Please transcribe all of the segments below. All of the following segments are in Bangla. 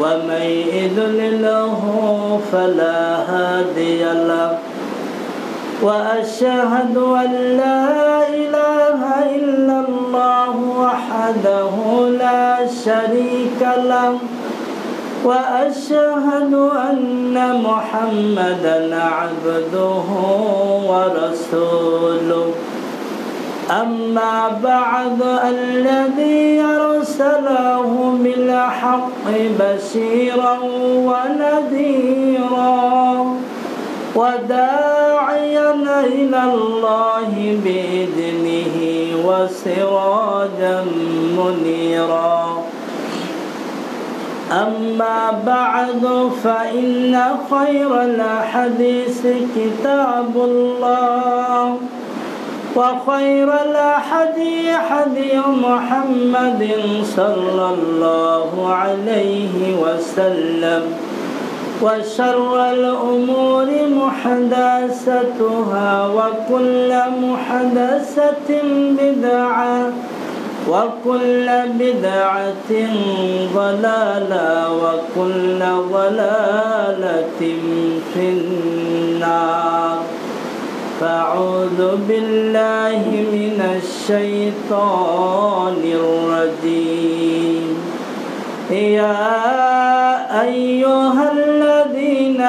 ومن يضلله فلا هادي له وأشهد أن لا إله إلا الله وحده لا شريك له وأشهد أن محمدا عبده ورسوله أما بعد الذي أرسله بالحق بشيرا ونذيرا وداعيا إلى الله بإذنه وسراجا منيرا. أما بعد فإن خير الحديث كتاب الله. وخير الحدي حدي محمد صلى الله عليه وسلم. وشر الأمور محدثتها وكل محدثة بدعة وكل بدعة ضلالة وكل ضلالة في النار. فأعوذ بالله من الشيطان الرجيم. يا أيها الذين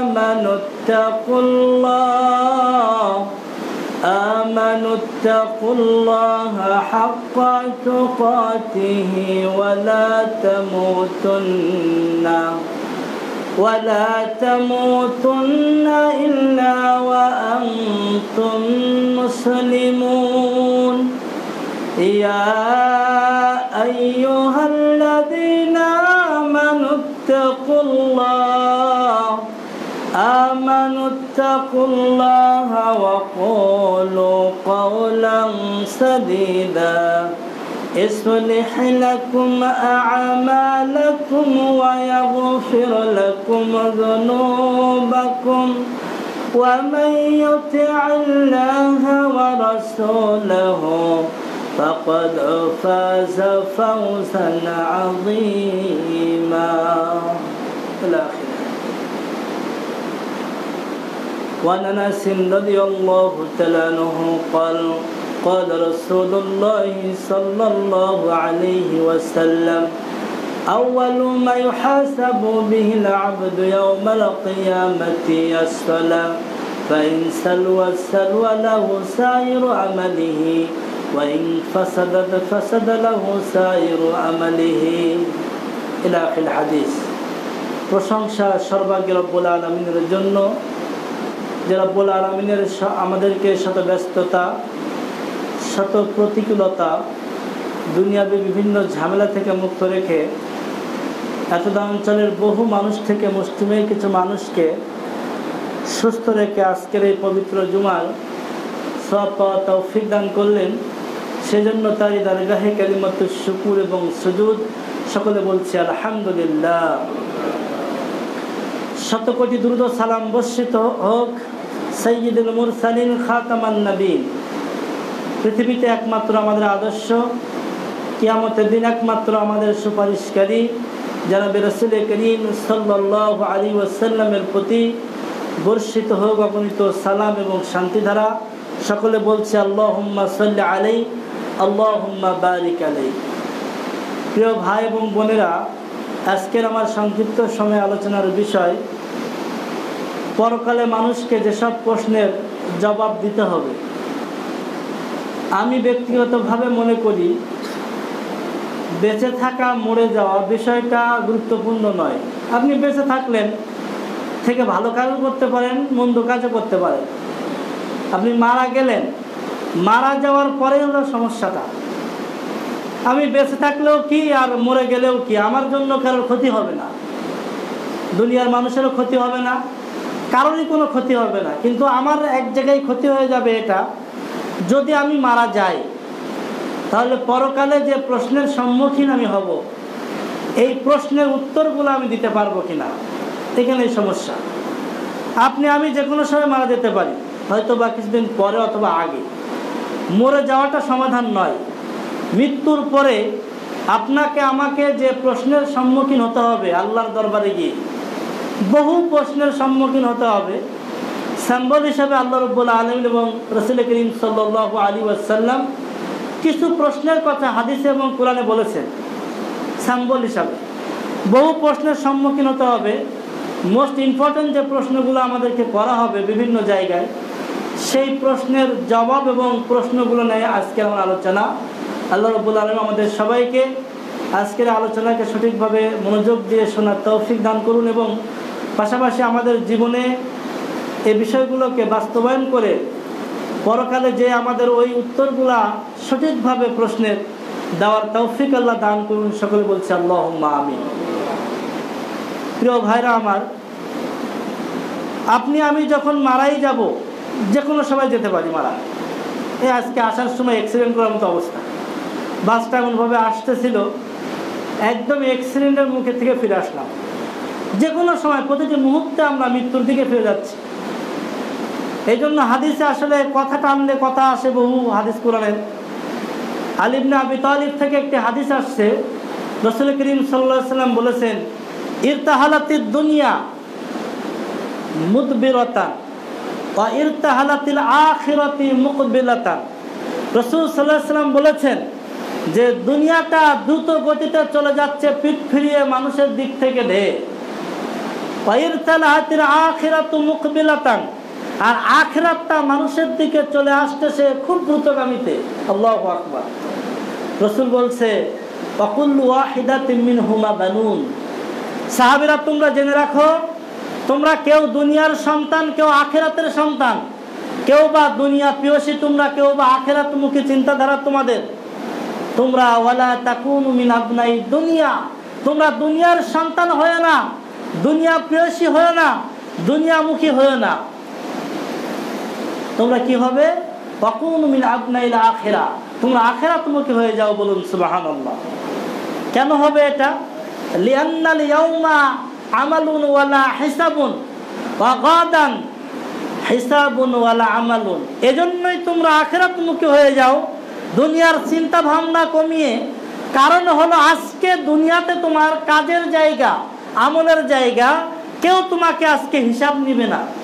آمنوا اتقوا الله. آمنوا اتقوا الله حق تقاته ولا تموتن. ولا تموتن إلا وأنتم مسلمون. يا أيها الذين آمنوا اتقوا الله آمنوا اتقوا الله وقولوا قولا سديدا. يصلح لكم أعمالكم ويغفر لكم ذنوبكم ومن يطع الله ورسوله فقد فاز فوزا عظيما. إلى آخره وعن أنس رضي الله تعالى عنه قال قال رسول الله صلى الله عليه وسلم أول ما يحاسب به العبد يوم القيامة الصلاة فإن سلوى سلوى له سائر عمله وإن فسدت فسد له سائر عمله إلى آخر الحديث প্রশংসা সর্বাগ্য রব্বুল আলমিনের জন্য যে রব্বুল আলমিনের আমাদেরকে শত ব্যস্ততা শত প্রতিকূলতা দুনিয়াবে বিভিন্ন ঝামেলা থেকে মুক্ত রেখে এতদা অঞ্চলের বহু মানুষ থেকে মুসলিমের কিছু মানুষকে সুস্থ রেখে আজকের এই পবিত্র জুমার সব পাওয়া তৌফিক দান করলেন। সেজন্য তারই দারগাহে কালিমত শুকুর এবং সুজুদ সকলে বলছি, আলহামদুলিল্লাহ। শত কোটি দ্রুত সালাম বর্ষিত হোক সৈয়দুল মুরসালিন খাতামান নবীন। পৃথিবীতে একমাত্র আমাদের আদর্শ, কিয়ামতের দিন একমাত্র আমাদের সুপারিশকারী, জানাবে রসুল করিম সাল্লাহ আলী ওসাল্লামের প্রতি বর্ষিত হোক অগণিত সালাম এবং শান্তিধারা সকলে বলছে আল্লাহ হুম্মা সাল্লা আলাই আল্লাহ হুম্মা বারিক আলাই প্রিয় ভাই এবং বোনেরা, আজকের আমার সংক্ষিপ্ত সময় আলোচনার বিষয়, পরকালে মানুষকে যেসব প্রশ্নের জবাব দিতে হবে আমি ব্যক্তিগতভাবে মনে করি, বেঁচে থাকা, মরে যাওয়া বিষয়টা গুরুত্বপূর্ণ নয়। আপনি বেঁচে থাকলেন, থেকে ভালো কাজও করতে পারেন, মন্দ কাজও করতে পারেন। আপনি মারা গেলেন, মারা যাওয়ার পরে হলো সমস্যাটা। আমি বেঁচে থাকলেও কি আর মরে গেলেও কি? আমার জন্য কারোর ক্ষতি হবে না। দুনিয়ার মানুষেরও ক্ষতি হবে না। কারোরই কোনো ক্ষতি হবে না। কিন্তু আমার এক জায়গায় ক্ষতি হয়ে যাবে এটা যদি আমি মারা যাই, তাহলে পরকালে যে প্রশ্নের সম্মুখীন আমি হব, এই প্রশ্নের উত্তরগুলো আমি দিতে পারব কিনা? এই সমস্যা। আপনি, আমি যে কোনো সময় মারা যেতে পারি হয়তো বা কিছুদিন পরে অথবা আগে। মরে যাওয়াটা সমাধান নয়। মৃত্যুর পরে আপনাকে, আমাকে যে প্রশ্নের সম্মুখীন হতে হবে আল্লাহর দরবারে গিয়ে, বহু প্রশ্নের সম্মুখীন হতে হবে। স্যাম্বল হিসাবে আল্লাহ রব্বুল আলম এবং রসুল করিম সাল্লাহ আলী ওয়াসাল্লাম কিছু প্রশ্নের কথা হাদিসে এবং কোরআনে বলেছেন। স্যাম্বল হিসাবে। বহু প্রশ্নের সম্মুখীন হতে হবে। মোস্ট ইম্পর্ট্যান্ট যে প্রশ্নগুলো আমাদেরকে করা হবে বিভিন্ন জায়গায়, সেই প্রশ্নের জবাব এবং প্রশ্নগুলো নিয়ে আজকের আমার আলোচনা। আল্লাহ রব্বুল আলম আমাদের সবাইকে আজকের আলোচনাকে সঠিকভাবে মনোযোগ দিয়ে শোনার তৌফিক দান করুন এবং পাশাপাশি আমাদের জীবনে এই বিষয়গুলোকে বাস্তবায়ন করে পরকালে যে আমাদের ওই উত্তরগুলা সঠিকভাবে প্রশ্নের দেওয়ার তৌফিক আল্লাহ দান করুন, সকলে বলছে আল্লাহ আমি প্রিয় ভাইরা আমার, আপনি, আমি যখন মারাই যাব যে কোনো সময় যেতে পারি মারা। এ আজকে আসার সময় অ্যাক্সিডেন্ট করার মতো অবস্থা। বাসটা এমনভাবে আসতেছিল একদম অ্যাক্সিডেন্টের মুখে থেকে ফিরে আসলাম। যে কোনো সময়, প্রতিটি মুহূর্তে আমরা মৃত্যুর দিকে ফিরে যাচ্ছি। এই জন্য হাদিসে আসলে কথা টানলে কথা আসে বহু হাদিস কোরআনের। আলিবনে আবি তালিব থেকে একটি হাদিস আসছে, রসুল করিম সাল্লা সাল্লাম বলেছেন ইরতাহালাতির দুনিয়া মুদবিরতান বা ইরতাহালাতিল আখিরতি মুকবিলাতান। রসুল সাল্লাহ সাল্লাম বলেছেন যে, দুনিয়াটা দ্রুত গতিতে চলে যাচ্ছে পিঠ ফিরিয়ে মানুষের দিক থেকে ঢে ইরতালাহাতির আখিরাতু মুকবিলাতান। আর আখরাতটা মানুষের দিকে চলে আসতেছে খুব দ্রুতগামীতে। আল্লাহ আকবর। রসুল বলছে সাহাবিরা, তোমরা জেনে রাখো, তোমরা কেউ দুনিয়ার সন্তান, কেউ আখেরাতের সন্তান। কেউ বা দুনিয়া প্রিয়সী, তোমরা কেউ বা আখেরাত মুখী চিন্তাধারা তোমাদের। তোমরা ওয়ালা তাকুন মিন আবনাই দুনিয়া। তোমরা দুনিয়ার সন্তান হয়ে না, দুনিয়া প্রিয়সী হয়ে না, দুনিয়ামুখী হয়ে না। তোমরা কি হবে? আখেরা। তোমরা আখেরা তোমাকে হয়ে যাও বলুন সুবাহান কেন হবে এটা? আমালুন ওয়ালা হিসাবুন গাদান আমালুন। এজন্যই তোমরা আখেরাত মুখী হয়ে যাও। দুনিয়ার চিন্তা ভাবনা কমিয়ে। কারণ হলো আজকে দুনিয়াতে তোমার কাজের জায়গা, আমলের জায়গা, কেউ তোমাকে আজকে হিসাব নিবে না।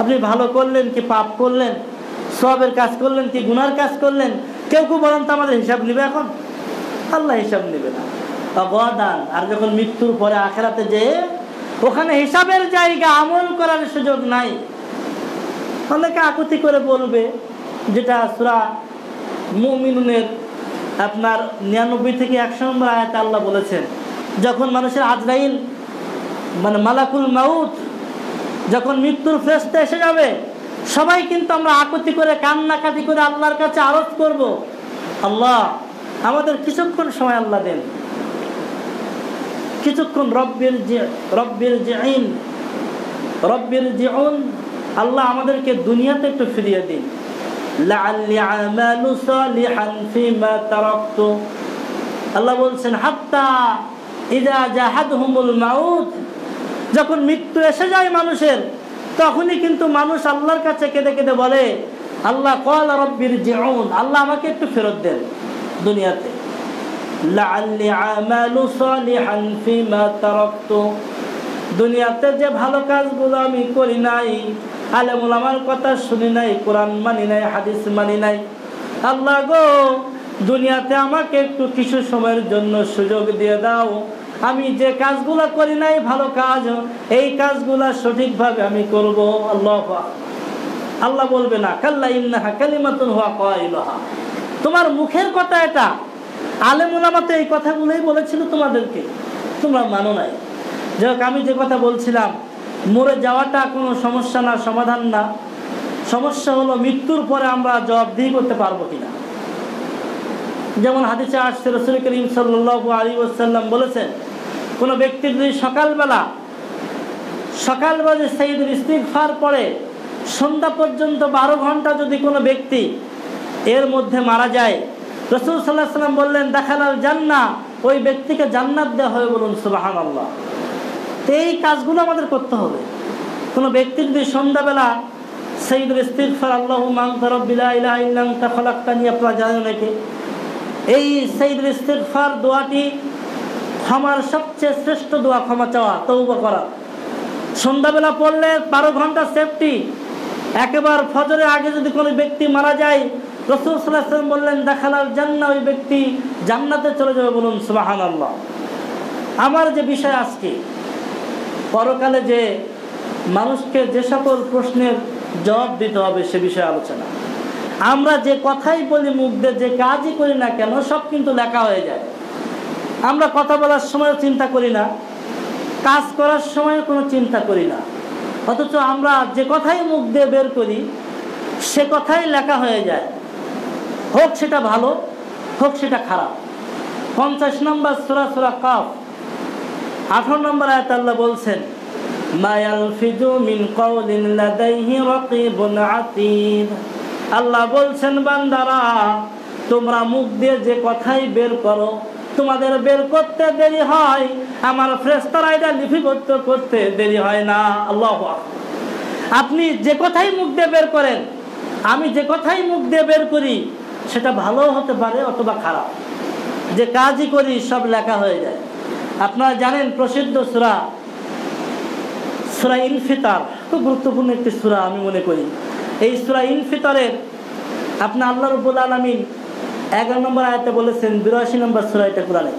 আপনি ভালো করলেন, কি পাপ করলেন, সবের কাজ করলেন, কি গুনার কাজ করলেন, কেউ কেউ বলেন তো আমাদের হিসাব নিবে এখন? আল্লাহ হিসাব নিবে না। অবদান আর যখন মৃত্যুর পরে আখেরাতে যে ওখানে হিসাবের জায়গা আমল করার সুযোগ নাই, অনেকে আকুতি করে বলবে যেটা সুরা মুমিনুনের আপনার নিরানব্বই থেকে একশো নম্বর আয়াত আল্লাহ বলেছেন, যখন মানুষের আজরাইল মানে মালাকুল মাউথ যখন মৃত্যুর ফ্রেস্তে এসে যাবে, সবাই কিন্তু আমরা আকুতি করে, কান্নাকাটি করে আল্লাহর কাছে আরোপ করব, আল্লাহ, আমাদের কিছুক্ষণ সময় আল্লাহ দেন। কিছুক্ষণ রব্বের যে রব্বের যে আইন রব্বের যে আল্লাহ আমাদেরকে দুনিয়াতে একটু ফিরিয়ে দিন। আল্লাহ বলছেন, হাত্তা ইদা জাহাদ হুমুল মাউথ যখন মৃত্যু এসে যায় মানুষের, তখনই কিন্তু মানুষ আল্লাহর কাছে কেঁদে কেঁদে বলে, আল্লাহ কল রব্বির জিউন, আল্লাহ আমাকে একটু ফেরত দেন দুনিয়াতে। দুনিয়াতে যে ভালো কাজগুলো আমি করি নাই, আলেমুল আমার কথা শুনি নাই, কোরআন মানি নাই, হাদিস মানি নাই, আল্লাহ গো, দুনিয়াতে আমাকে একটু কিছু সময়ের জন্য সুযোগ দিয়ে দাও। আমি যে কাজগুলা করি নাই, ভালো কাজ, এই কাজগুলা সঠিকভাবে আমি করব। আল্লাহ আল্লাহ বলবে না, কাল্লা ইন্নাহা কালিমাতুন হুয়া কয়লাহা। তোমার মুখের কথা এটা। আলেমুলামা তো এই কথাগুলোই বলেছিল তোমাদেরকে। তোমরা মানো নাই। যাই আমি যে কথা বলছিলাম, মরে যাওয়াটা কোনো সমস্যা না, সমাধান না। সমস্যা হলো মৃত্যুর পরে আমরা জবাবদিহি করতে পারব কিনা। যেমন হাদিসে আসছে, রসুল করিম সাল্লাহ আলী ওসাল্লাম বলেছেন, কোনো ব্যক্তি যদি সকালবেলা সকালবেলা সাইদুল ইস্তিগফার পরে সন্ধ্যা পর্যন্ত বারো ঘণ্টা যদি কোনো ব্যক্তি এর মধ্যে মারা যায়, রসুল সাল্লাহ সাল্লাম বললেন দেখালাল জান্না ওই ব্যক্তিকে জান্নাত দেওয়া হবে বলুন সুবাহান আল্লাহ তো এই কাজগুলো আমাদের করতে হবে। কোনো ব্যক্তি যদি সন্ধ্যাবেলা সঈদুল ইস্তিগফার, আল্লাহ মাংতরবিল্লা ইলাহ ইল্লাম তা ফলাক্তা নিয়ে আপনারা জানেন নাকি এই সঈদুল ইস্তিগফার দোয়াটি ক্ষমার সবচেয়ে শ্রেষ্ঠ দোয়া, ক্ষমা চাওয়া তৌবা করা। সন্ধ্যাবেলা পড়লে বারো ঘণ্টা সেফটি একেবার ফজরের আগে যদি কোনো ব্যক্তি মারা যায়, রসুল সাল্লাম বললেন দেখালার জান্না ওই ব্যক্তি জান্নাতে চলে যাবে বলুন সুবাহান আল্লাহ আমার যে বিষয় আজকে, পরকালে যে মানুষকে যে সকল প্রশ্নের জবাব দিতে হবে সে বিষয়ে আলোচনা। আমরা যে কথাই বলি, মুখ দিয়ে যে কাজই করি না কেন, সব কিন্তু লেখা হয়ে যায়। আমরা কথা বলার সময় চিন্তা করি না, কাজ করার সময় কোনো চিন্তা করি না। অথচ আমরা যে কথাই মুখ দিয়ে বের করি, সে কথাই লেখা হয়ে যায়। হোক সেটা ভালো, হোক সেটা খারাপ। পঞ্চাশ নম্বর সুরা সুরা কাফ, আঠারো নম্বর আয়াত আল্লাহ বলছেন আল্লাহ বলছেন, বান্দারা, তোমরা মুখ দিয়ে যে কথাই বের করো, তোমাদের বের করতে দেরি হয়, আমার ফ্রেস্তারা এটা লিপিবদ্ধ করতে দেরি হয় না। আল্লাহ আপনি যে কথাই মুখ দিয়ে বের করেন, আমি যে কথাই মুখ দিয়ে বের করি, সেটা ভালো হতে পারে অথবা খারাপ। যে কাজই করি, সব লেখা হয়ে যায়। আপনারা জানেন, প্রসিদ্ধ সুরা সুরা ইনফিতার, খুব গুরুত্বপূর্ণ একটি সুরা আমি মনে করি। এই সুরা ইনফিতারের আপনার আল্লাহ রবুল আলমিন এগারো নম্বর আয়তে বলেছেন, বিরাশি নম্বর সুরা এটা কোরআনে।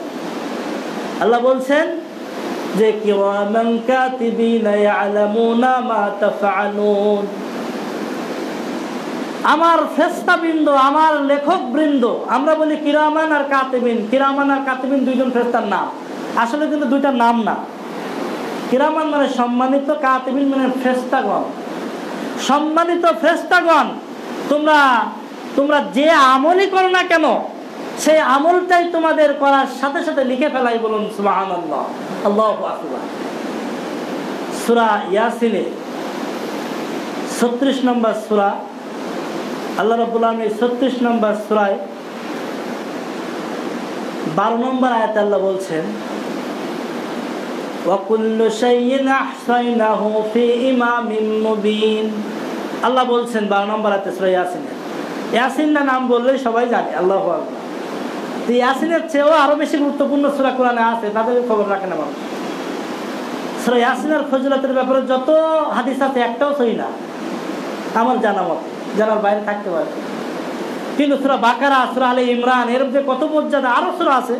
আল্লাহ বলছেন যে আমার ফেস্তা বৃন্দ আমার লেখক বৃন্দ আমরা বলি কিরামান আর কাতেবিন। কিরামান আর কাতিবিন দুইজন ফেস্তার নাম। আসলে কিন্তু দুইটা নাম না। কিরামান মানে সম্মানিত, কাতেবিন মানে ফেস্তাগণ সম্মানিত ফেস্তাগণ তোমরা তোমরা যে আমলই করো না কেন, সেই আমলটাই তোমাদের করার সাথে সাথে লিখে ফেলাই বলুন আল্লাহ ছত্রিশ নম্বর সুরা, আল্লাহ রবুল ছত্রিশ নম্বর সুরায় বারো নম্বর আয়াত আল্লাহ বলছেন আল্লাহ বলছেন, বারো নম্বর আয়াতে সুরা ইয়াসিনে ইয়াসিন না নাম বললেই সবাই জানে, আল্লাহ তো ইয়াসিনের চেয়েও আরও বেশি গুরুত্বপূর্ণ সুরা কোরআনে আছে, তাদের খবর রাখে না মানুষ সুরা ইয়াসিনের ফজিলতের ব্যাপারে যত হাদিস আছে, একটাও সই না। আমার জানা মতে জানার বাইরে থাকতে পারে। কিন্তু সুরা বাকারা, সুরা আলী ইমরান এরম যে কত মর্যাদা, আরও সুরা আছে।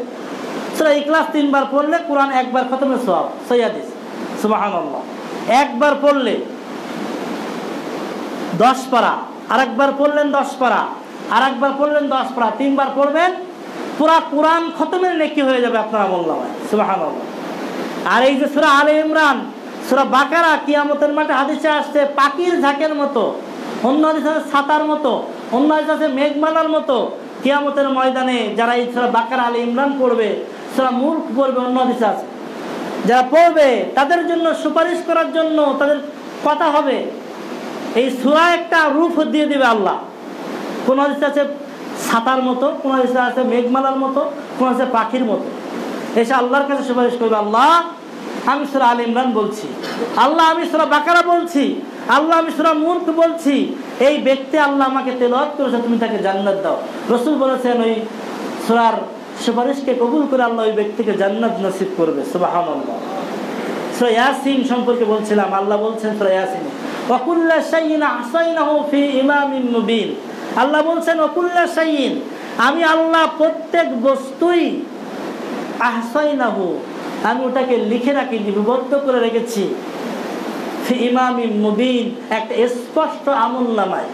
সুরা ইকলাস তিনবার পড়লে কোরআন একবার খতমে সব সৈয়াদিস সুবাহান একবার পড়লে দশ পারা আর একবার পড়লেন দশ পারা আর একবার পড়লেন দশ পারা, তিনবার পড়বেন, পুরা কোরআন খতমের নেকি হয়ে যাবে আপনারা বললাম সুবাহান আর এই যে সুরা আলে ইমরান, সুরা বাকারা কিয়ামতের মাঠে হাদিসে আসছে, পাখির ঝাঁকের মতো, অন্য হাদিস আছে ছাতার মতো, অন্য হাদিস আছে মেঘমালার মতো, কিয়ামতের ময়দানে যারা এই সুরা বাকারা আলে ইমরান পড়বে সুরা মূর্খ পড়বে, অন্য হাদিস আছে। যারা পড়বে, তাদের জন্য সুপারিশ করার জন্য তাদের কথা হবে। এই সুরা একটা রূপ দিয়ে দিবে আল্লাহ। কোন হাদিস আছে ছাতার মতো, কোন হাদিস আছে মেঘমালার মতো, কোন আছে পাখির মতো। এসে আল্লাহর কাছে সুপারিশ করবে, আল্লাহ, আমি সুরা আল ইমরান বলছি। আল্লাহ, আমি সুরা বাকারা বলছি। আল্লাহ, আমি সুরা মূর্খ বলছি। এই ব্যক্তি আল্লাহ আমাকে তেলত করেছে, তুমি তাকে জান্নাত দাও। রসুল বলেছেন, ওই সুরার সুপারিশকে কবুল করে আল্লাহ ওই ব্যক্তিকে জান্নাত নসিব করবে সুবাহান আল্লাহ সুরা ইয়াসিন সম্পর্কে বলছিলাম, আল্লাহ বলছেন সুরা ইয়াসিন, ওকুল্লা শাইন আসাইনাহু ফি ইমামিন মুবিন। আল্লাহ বলছেন, ওকুল্লা শাইন আমি আল্লাহ প্রত্যেক বস্তুই আহসাইনাহু, আমি ওটাকে লিখে রাখি, লিপিবদ্ধ করে রেখেছি ইমামি মুবিন, একটা স্পষ্ট আমল নামায়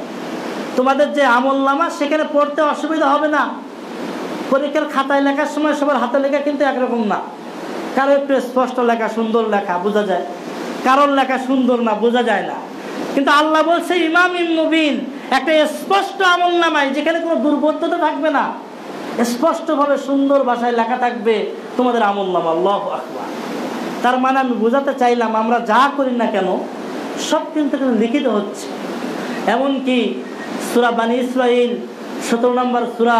তোমাদের যে আমল নামা সেখানে পড়তে অসুবিধা হবে না। পরীক্ষার খাতায় লেখার সময় সবার হাতে লেখা কিন্তু একরকম না। কারও একটু স্পষ্ট লেখা, সুন্দর লেখা, বোঝা যায়। কারোর লেখা সুন্দর না, বোঝা যায় না। কিন্তু আল্লাহ বলছে, ইমাম মুবিন একটা স্পষ্ট আমল নামায়, যেখানে কোনো দুর্বোধ্যতা থাকবে না। স্পষ্টভাবে সুন্দর ভাষায় লেখা থাকবে তোমাদের আমল নাম। আল্লাহ তার মানে আমি বোঝাতে চাইলাম, আমরা যা করি না কেন, সব কিন্তু লিখিত হচ্ছে। এমনকি সুরা বানী ইসরাইল, সতেরো নম্বর সুরা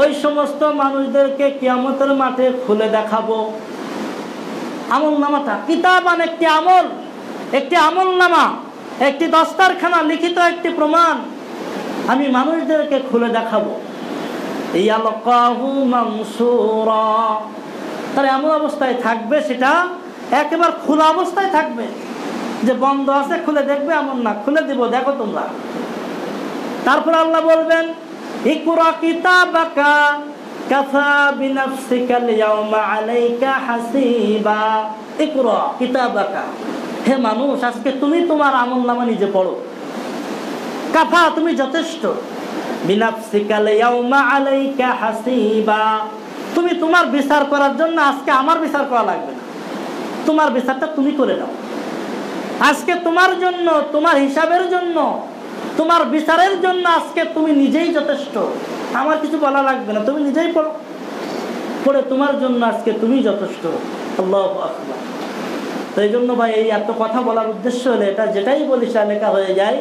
ওই সমস্ত মানুষদেরকে কিয়ামতের মাঠে খুলে দেখাবো। আমল নামাটা কিতাবান একটি আমল একটি আমল নামা একটি দস্তারখানা, লিখিত একটি প্রমাণ আমি মানুষদেরকে খুলে দেখাবো। তার এমন অবস্থায় থাকবে সেটা একেবারে খোলা অবস্থায় থাকবে যে বন্ধ আছে, খুলে দেখবে, এমন না, খুলে দিব, দেখো তোমরা। তারপর আল্লাহ বলবেন ইকুরা কিতাবাকা কাফা বিনাফসিকা লিয়াউমা আলাইকা হাসিবা। ইকরা কিতাবাকা। হে মানুষ, আজকে তুমি তোমার আমল নামা নিজে পড়ো। কাফা, তুমি যথেষ্ট। বিনাফসিকা লিয়াউমা আলাইকা হাসিবা। তুমি তোমার বিচার করার জন্য আজকে আমার বিচার করা লাগবে না। তোমার বিচারটা তুমি করে দাও আজকে তোমার জন্য, তোমার হিসাবের জন্য তোমার বিচারের জন্য আজকে তুমি নিজেই যথেষ্ট আমার কিছু বলা লাগবে না তুমি নিজেই পড়ো পড়ে তোমার জন্য আজকে তুমি যথেষ্ট আল্লাহ আকবার তো এই জন্য ভাই এই এত কথা বলার উদ্দেশ্য হলে এটা যেটাই বলি সেটা লেখা হয়ে যায়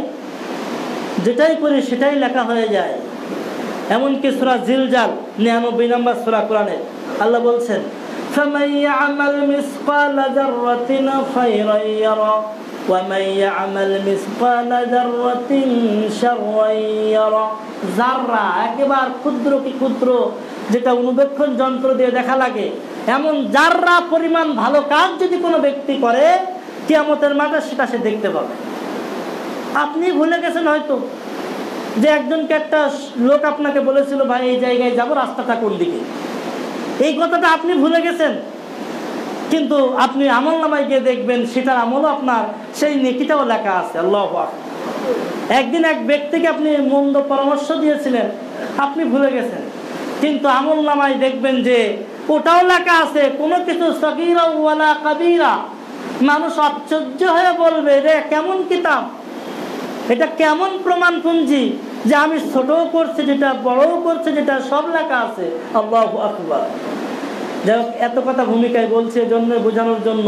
যেটাই করি সেটাই লেখা হয়ে যায় এমনকি সুরা জিলজাল নিরানব্বই নম্বর সুরা কোরআনের আল্লাহ বলছেন فمن يعمل مثقال ذرة خيرا يرى ومن يعمل مثقال ذرة شرا يرى জাররা একেবারে ক্ষুদ্র কি ক্ষুদ্র যেটা অনুবেক্ষণ যন্ত্র দিয়ে দেখা লাগে এমন জাররা পরিমাণ ভালো কাজ যদি কোনো ব্যক্তি করে কিয়ামতের মাঠে সেটা সে দেখতে পাবে আপনি ভুলে গেছেন হয়তো যে একজনকে একটা লোক আপনাকে বলেছিল ভাই এই জায়গায় যাব রাস্তাটা কোন দিকে এই কথাটা আপনি ভুলে গেছেন কিন্তু আপনি আমল নামায় গিয়ে দেখবেন সেটার আমলও আপনার, সেই নেকিটাও লেখা আছে, আল্লাহ একদিন এক ব্যক্তিকে আপনি মন্দ পরামর্শ দিয়েছিলেন, আপনি ভুলে গেছেন। কিন্তু আমল নামায় দেখবেন যে ওটাও লেখা আছে, কোনো কিছু সকিরা ওয়ালা কাবিরা। মানুষ আশ্চর্য হয়ে বলবে রে, কেমন কিতাব? এটা কেমন প্রমাণ পুঞ্জি যে আমি ছোটও করছি যেটা, বড়ও করছি যেটা, সব লেখা আছে। আল্লাহ আকবার। যাই হোক, এত কথা ভূমিকায় বলছে জন্য বোঝানোর জন্য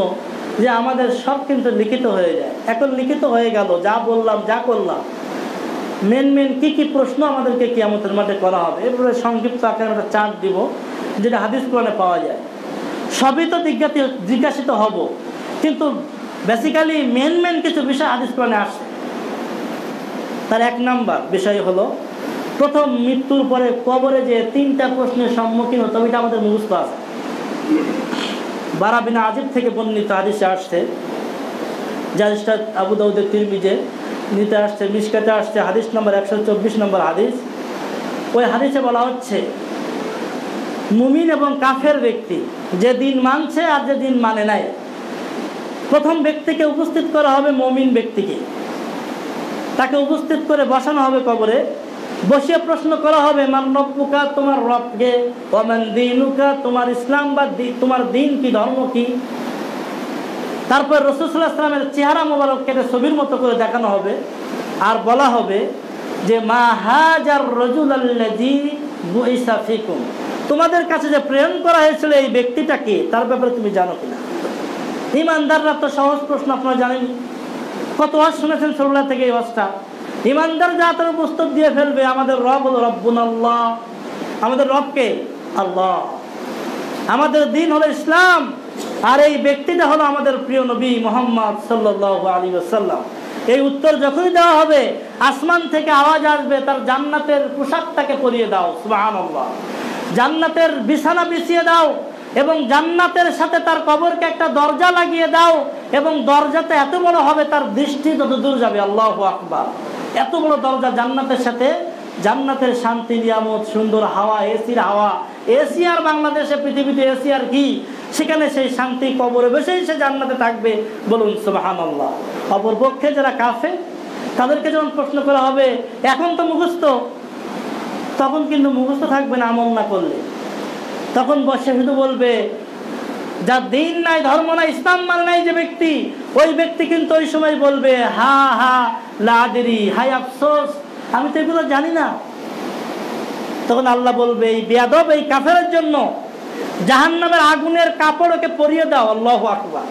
যে আমাদের সব কিন্তু লিখিত হয়ে যায়। এখন লিখিত হয়ে গেল, যা বললাম, যা করলাম। মেন মেন কি কি প্রশ্ন আমাদেরকে কিয়ামতের মাঠে করা হবে? এরপরে সংক্ষিপ্ত আকারে একটা চার্ট দিব, যেটা হাদিস কোরআনে পাওয়া যায়। সবই তো জিজ্ঞাসিত জিজ্ঞাসিত হব, কিন্তু বেসিক্যালি মেন মেন কিছু বিষয় হাদিস কোরআনে আসে। তার এক নাম্বার বিষয় হলো, প্রথম মৃত্যুর পরে কবরে যে তিনটা প্রশ্নের সম্মুখীন হতো এটা আমাদের মুখস্থ আছে। বারাবিনা আজিব থেকে বর্ণিত হাদিসে আসছে। যে হাদিসটা আবু দাউদের তিরমিজে নিতে আসছে, মিসকাতে আসছে, হাদিস নম্বর একশো চব্বিশ নম্বর হাদিস। ওই হাদিসে বলা হচ্ছে, মুমিন এবং কাফের ব্যক্তি যে দিন মানছে আর যে দিন মানে নাই। প্রথম ব্যক্তিকে উপস্থিত করা হবে মমিন ব্যক্তিকে। তাকে উপস্থিত করে বসানো হবে কবরে। বসিয়ে প্রশ্ন করা হবে মান রব্বুকা তোমার রবকে দিনুকা তোমার ইসলাম বা তোমার দিন কি, ধর্ম কি? তারপর রসুল্লাহ ইসলামের চেহারা মোবারক কেটে ছবির মতো করে দেখানো হবে, আর বলা হবে যে, মা হাজার রজুল ফিকুম। তোমাদের কাছে যে প্রেরণ করা হয়েছিল এই ব্যক্তিটাকে তার ব্যাপারে তুমি জানো কিনা? ইমানদাররা তো সহজ প্রশ্ন, আপনারা জানেনি কত ওয়াজ শুনেছেন ছোটবেলা থেকে এই ওয়াজটা? ইমানদার যা তার পুস্তক দিয়ে ফেলবে, আমাদের রব রব্বুন আল্লাহ। আমাদের রবকে? আল্লাহ। আমাদের দিন হলো ইসলাম, আর এই ব্যক্তিটা হলো আমাদের প্রিয় নবী মোহাম্মদ সাল্লাহ আলী আসাল্লাম এই উত্তর যখনই দেওয়া হবে, আসমান থেকে আওয়াজ আসবে, তার জান্নাতের পোশাকটাকে পরিয়ে দাও সুবাহান জান্নাতের বিছানা বিছিয়ে দাও এবং জান্নাতের সাথে তার কবরকে একটা দরজা লাগিয়ে দাও এবং দরজাতে এত বড় হবে তার দৃষ্টি তত দূর যাবে। আল্লাহ আকবার। এত বড় দরজা জান্নাতের সাথে, জান্নাতের শান্তি, নিয়ামত, সুন্দর হাওয়া, এসির হাওয়া। এসি আর বাংলাদেশে পৃথিবীতে এসি আর কি? সেখানে সেই শান্তি কবরে বসেই সে জান্নাতে থাকবে বলুন সুবাহান আল্লাহ অপর পক্ষে যারা কাফে তাদেরকে যখন প্রশ্ন করা হবে, এখন তো মুখস্থ? তখন কিন্তু মুখস্থ থাকবে না আমল না করলে। তখন বসে শুধু বলবে, যার দিন নাই, ধর্ম নাই, ইসলাম মানে নাই যে ব্যক্তি, ওই ব্যক্তি কিন্তু ওই সময় বলবে, হা হা লাদেরি হাই আফসোস, আমি তো এগুলো জানি না। তখন আল্লাহ বলবে, এই বেয়াদব, এই কাফের জন্য জাহান নামের আগুনের কাপড় ওকে পরিয়ে দাও, আল্লাহ আকবার।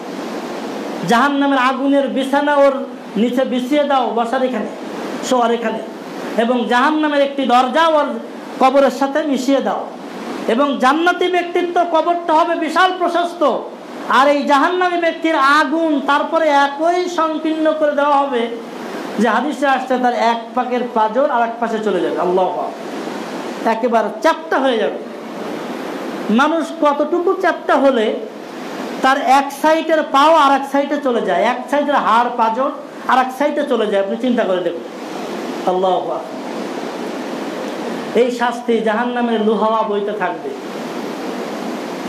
জাহান নামের আগুনের বিছানা ওর নিচে বিছিয়ে দাও, বসার এখানে, শোয়ার এখানে। এবং জাহান নামের একটি দরজা ওর কবরের সাথে মিশিয়ে দাও। এবং জান্নাতি ব্যক্তিত্ব কবরটা হবে বিশাল প্রশস্ত। আর এই জাহান্নামী ব্যক্তির আগুন তারপরে একই সংকীর্ণ করে দেওয়া হবে যে হাদিসে আসছে, তার এক পাকের পাজর আর এক পাশে চলে যাবে। আল্লাহ একেবারে চাপটা হয়ে যাবে। মানুষ কতটুকু চাপটা হলে তার এক সাইডের পাও আর এক সাইডে চলে যায়। এক সাইডের হাড় পাজর আর এক সাইডে চলে যায়। আপনি চিন্তা করে দেখুন। আল্লাহ এই শাস্তি জাহান নামের লুহাওয়া বইতে থাকবে।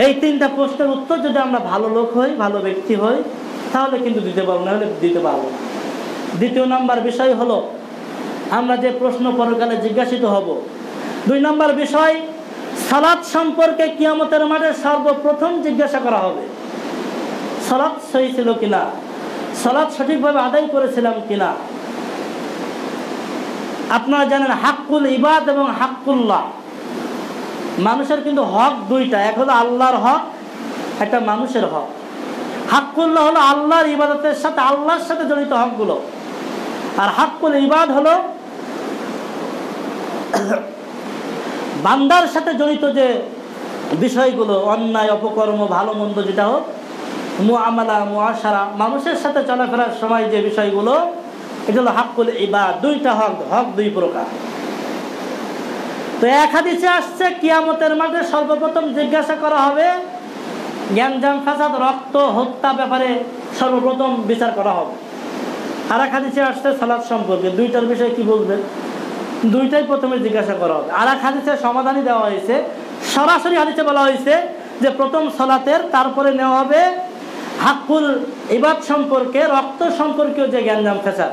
এই তিনটা প্রশ্নের উত্তর যদি আমরা ভালো লোক হই, ভালো ব্যক্তি হই, তাহলে কিন্তু দিতে পারব না, হলে দিতে পারব দ্বিতীয় নাম্বার বিষয় হলো, আমরা যে প্রশ্ন পরকালে জিজ্ঞাসিত হব, দুই নম্বর বিষয় সালাদ সম্পর্কে কিয়ামতের মাঠে সর্বপ্রথম জিজ্ঞাসা করা হবে। সালাদ সহি ছিল কিনা? সালাদ সঠিকভাবে আদায় করেছিলাম কিনা? আপনারা জানেন হাক্কুল ইবাদ এবং হাক্কুল্লাহ। মানুষের কিন্তু হক দুইটা, এক হলো আল্লাহর হক, একটা মানুষের হক। হাক্কুল্লাহ হলো আল্লাহর ইবাদতের সাথে আল্লাহর সাথে জড়িত হকগুলো। আর হাক্কুল ইবাদ হলো বান্দার সাথে জড়িত যে বিষয়গুলো, অন্যায়, অপকর্ম, ভালো মন্দ যেটা হোক, মুআমালা, মুআশারা, মানুষের সাথে চলাফেরার সময় যে বিষয়গুলো এটা হলো হাক্কুল ইবাদ, দুইটা হক হক দুই প্রকার। তো এক হাদিসে আসছে, কিয়ামতের মাঠে সর্বপ্রথম জিজ্ঞাসা করা হবে জ্ঞানজাম ফাসাদ, রক্ত হত্যা ব্যাপারে সর্বপ্রথম বিচার করা হবে। আর এক হাদিসে আসছে, সালাদ সম্পর্কে, দুইটার বিষয়ে কি বলবেন? দুইটাই প্রথমে জিজ্ঞাসা করা হবে। আর এক হাদিসে সমাধানই দেওয়া হয়েছে, সরাসরি হাদিসে বলা হয়েছে যে প্রথম সলাতের, তারপরে নেওয়া হবে হাক্কুল ইবাদ সম্পর্কে, রক্ত সম্পর্কীয় যে জ্ঞানজাম ফেসাদ।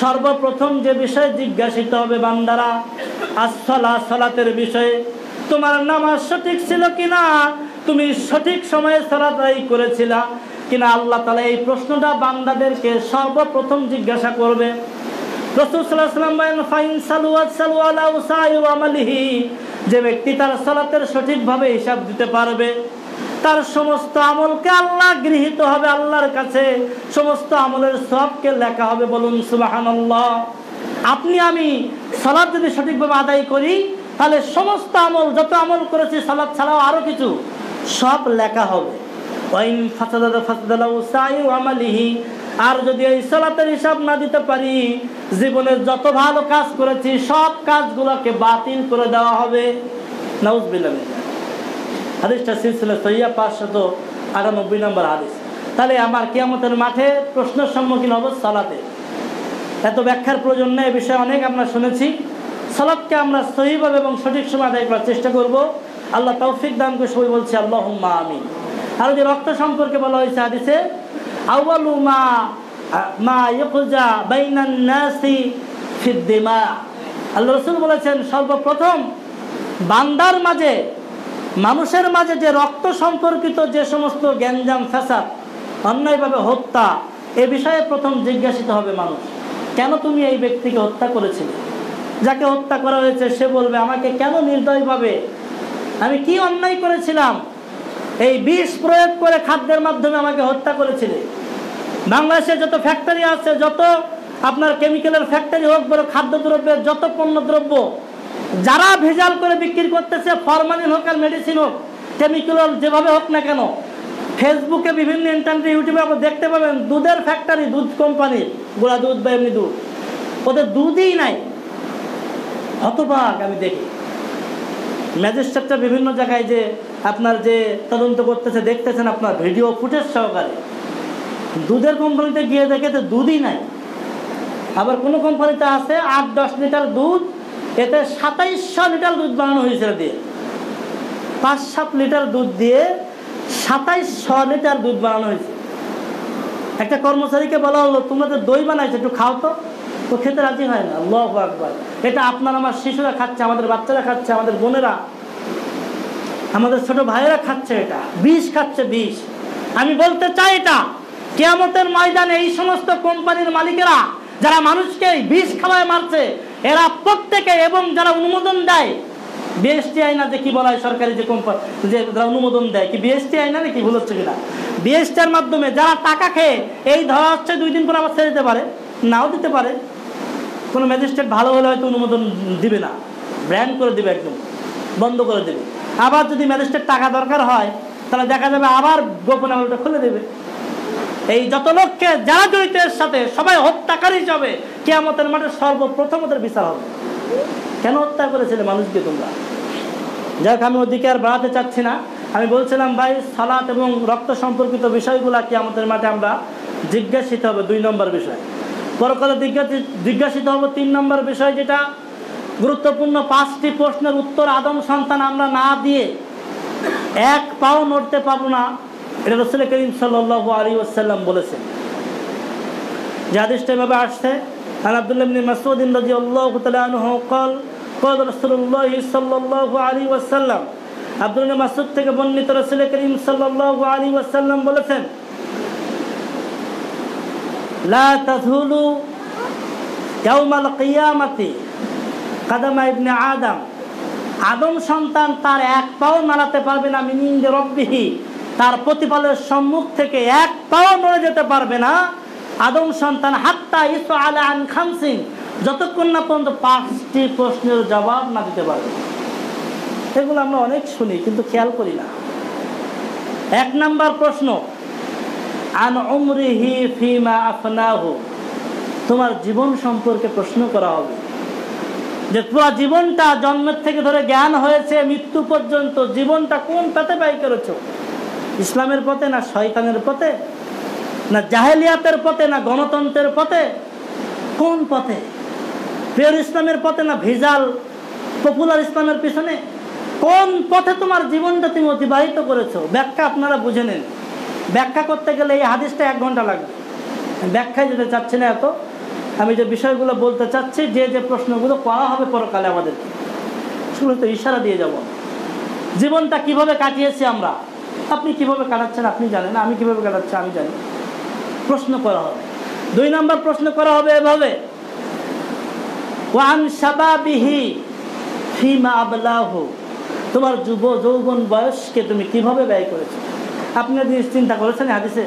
সর্বপ্রথম যে বিষয়ে জিজ্ঞাসিত হবে বান্দারা আসলা সলাতের বিষয়ে, তোমার নামাজ সঠিক ছিল কিনা? তুমি সঠিক সময়ে সলাত আদায় করেছিলা কিনা? আল্লাহ তালা এই প্রশ্নটা বান্দাদেরকে সর্বপ্রথম জিজ্ঞাসা করবে। যে ব্যক্তি তার সালাতের সঠিকভাবে হিসাব দিতে পারবে। তার সমস্ত আমলকে আল্লাহ গৃহীত হবে আল্লাহর কাছে। সমস্ত আমলের সবকে লেখা হবে বলুন সুবাহান আপনি আমি সালাদ যদি সঠিকভাবে আদায় করি, তাহলে সমস্ত আমল, যত আমল করেছি সালাদ ছাড়াও আরও কিছু, সব লেখা হবে। আর যদি এই সালাতের হিসাব না দিতে পারি, জীবনের যত ভালো কাজ করেছি, সব কাজগুলোকে বাতিল করে দেওয়া হবে। নাউজবিল্লাহ হাদিসটা সিলসিলা সইয়া পাঁচশত আটানব্বই নম্বর হাদিস। তাহলে আমার কিয়ামতের মাঠে প্রশ্নের সম্মুখীন হব সালাতে। এত ব্যাখ্যার প্রয়োজন নেই, এ বিষয়ে অনেক আমরা শুনেছি। সালাদকে আমরা সহিভাবে এবং সঠিক সময় আদায় করার চেষ্টা করব। আল্লাহ তৌফিক দান করে সবাই বলছে আল্লাহ মা আমি আর যে রক্ত সম্পর্কে বলা হয়েছে হাদিসে আউয়ালু মা মা ইয়কুজা বাইনান নাসি ফিদ্দিমা আল্লাহ রসুল বলেছেন, সর্বপ্রথম বান্দার মাঝে মানুষের মাঝে যে রক্ত সম্পর্কিত যে সমস্ত গ্যাঞ্জাম, ফ্যাসাদ, অন্যায়ভাবে হত্যা, এ বিষয়ে প্রথম জিজ্ঞাসিত হবে মানুষ, কেন তুমি এই ব্যক্তিকে হত্যা করেছিলে? যাকে হত্যা করা হয়েছে, সে বলবে, আমাকে কেন নির্দয়ভাবে, আমি কি অন্যায় করেছিলাম? এই বিষ প্রয়োগ করে খাদ্যের মাধ্যমে আমাকে হত্যা করেছিলে। বাংলাদেশে যত ফ্যাক্টরি আছে, যত আপনার কেমিক্যালের ফ্যাক্টরি হোক বড় খাদ্যদ্রব্যের যত পণ্য দ্রব্য যারা ভেজাল করে বিক্রি করতেছে, ফরমালিন হোক আর মেডিসিন হোক কেমিক্যাল যেভাবে হোক না কেন ফেসবুকে বিভিন্ন ইন্টারনেট ইউটিউবে আপনি দেখতে পাবেন, দুধের ফ্যাক্টরি দুধ কোম্পানি গোড়া দুধ বা এমনি দুধ। ওদের দুধই নাই। হতবাক আমি দেখি। ম্যাজিস্ট্রেটটা বিভিন্ন জায়গায় যে আপনার যে তদন্ত করতেছে, দেখতেছেন আপনার ভিডিও ফুটেজ সহকারে। দুধের কোম্পানিতে গিয়ে দেখে তো দুধই নাই। আবার কোনো কোম্পানিতে আছে, আট, দশ লিটার দুধ এতে সাতাইশশো লিটার দুধ বানানো হয়েছিল দিয়ে পাঁচ সাত লিটার দুধ দিয়ে সাতাইশশো লিটার দুধ বানানো হয়েছে। একটা কর্মচারীকে বলা হলো, তোমরা তো দই বানাইছো, একটু খাও তো। তো খেতে রাজি হয় না। লহ একবার এটা আপনার, আমার শিশুরা খাচ্ছে, আমাদের বাচ্চারা খাচ্ছে, আমাদের বোনেরা। আমাদের ছোট ভাইয়েরা খাচ্ছে এটা। বিষ খাচ্ছে বিষ। আমি বলতে চাই এটা, কেয়ামতের ময়দানে এই সমস্ত কোম্পানির মালিকেরা, যারা মানুষকে বিষ খাওয়ায় মারছে এরা প্রত্যেকে এবং যারা অনুমোদন দেয়, বিএসটি আইনা যে কি বলা হয় সরকারি যে কোম্পানি যে যারা অনুমোদন দেয়, কি বিএসটি আইনা নাকি ভুল হচ্ছে কিনা? বিএসটির মাধ্যমে যারা টাকা খেয়ে, এই ধরা হচ্ছে দুই দিন পর আবার ছেড়ে দিতে পারে, নাও দিতে পারে। কোনো ম্যাজিস্ট্রেট ভালো হলে হয়তো অনুমোদন দিবে না। ব্র্যান্ড করে দিবে একদম, বন্ধ করে দেবে। আবার যদি ম্যাজিস্ট্রেট টাকা দরকার হয়, তাহলে দেখা যাবে আবার গোপন আমলটা খুলে দেবে। এই যত লোককে যারা জড়িত এর সাথে সবাই হত্যাকারী হিসাবে কেয়ামতের মাঠে সর্বপ্রথম ওদের বিচার হবে। কেন হত্যা করেছিলে মানুষকে তোমরা? যাক, আমি ওদিকে আর বাড়াতে চাচ্ছি না। আমি বলছিলাম, ভাই, সালাত এবং রক্ত সম্পর্কিত বিষয়গুলো কি আমাদের মাঠে আমরা জিজ্ঞাসিত হবে দুই নম্বর বিষয়। পরকালে জিজ্ঞাসি- জিজ্ঞাসিত হব তিন নম্বর বিষয় যেটা, গুরুত্বপূর্ণ পাঁচটি প্রশ্নের উত্তর আদম সন্তান আমরা না দিয়ে এক পাও নড়তে পারব না। এটা রসুল করিম সাল্লাহ আলী ওসাল্লাম বলেছেন। যে আদেশটা এভাবে আসছে আর আবদুল্লাহ মাসুদ্দিন রাজি আল্লাহ তালহ কল কল রসুল্লাহ সাল্লাহ আলী ওয়াসাল্লাম। আবদুল্লাহ মাসুদ থেকে বর্ণিত রসুল করিম সাল্লাহ আলী ওয়াসাল্লাম বলেছেন, লা তাজহুলু ইয়াউমাল কাদামা ইবনে আদম আদম সন্তান তার এক পাও নাড়াতে পারবে না, মিনিং রব্বিহী তার প্রতিপালের সম্মুখ থেকে এক পাও নড়ে যেতে পারবে না। আদম সন্তান হাত্তা ইসো আলা আন খামসিন, যতক্ষণ না পর্যন্ত পাঁচটি প্রশ্নের জবাব না দিতে পারবে। এগুলো আমরা অনেক শুনি, কিন্তু খেয়াল করি না। এক নাম্বার প্রশ্ন, আন উমরিহি ফিমা আফনাহু, তোমার জীবন সম্পর্কে প্রশ্ন করা হবে। যে পুরো জীবনটা জন্মের থেকে ধরে জ্ঞান হয়েছে, মৃত্যু পর্যন্ত জীবনটা কোন পথে ব্যয় করেছ? ইসলামের পথে না শয়তানের পথে, না জাহেলিয়াতের পথে, না গণতন্ত্রের পথে? কোন পথে? প্রিয় ইসলামের পথে না ভিজাল? পপুলার ইসলামের পিছনে? কোন পথে তোমার জীবনটা তুমি অতিবাহিত করেছ? ব্যাখ্যা আপনারা বুঝে নেন। ব্যাখ্যা করতে গেলে এই হাদিসটা এক ঘণ্টা লাগবে। ব্যাখ্যায় যেতে চাচ্ছি না এত। আমি যে বিষয়গুলো বলতে চাচ্ছি, যে যে প্রশ্নগুলো করা হবে পরকালে আমাদেরকে, সেগুলো তো ইশারা দিয়ে যাব। জীবনটা কীভাবে কাটিয়েছি আমরা? আপনি কীভাবে কাটাচ্ছেন আপনি জানেন, আমি কীভাবে কাটাচ্ছি আমি জানি। প্রশ্ন করা হবে। দুই নম্বর প্রশ্ন করা হবে এভাবে। ওয়ান সাবাবিহি ফিমা আবলাহু। তোমার যুব যৌবন বয়সকে তুমি কীভাবে ব্যয় করেছ? আপনি জিনিস চিন্তা করেছেন হাদিসে,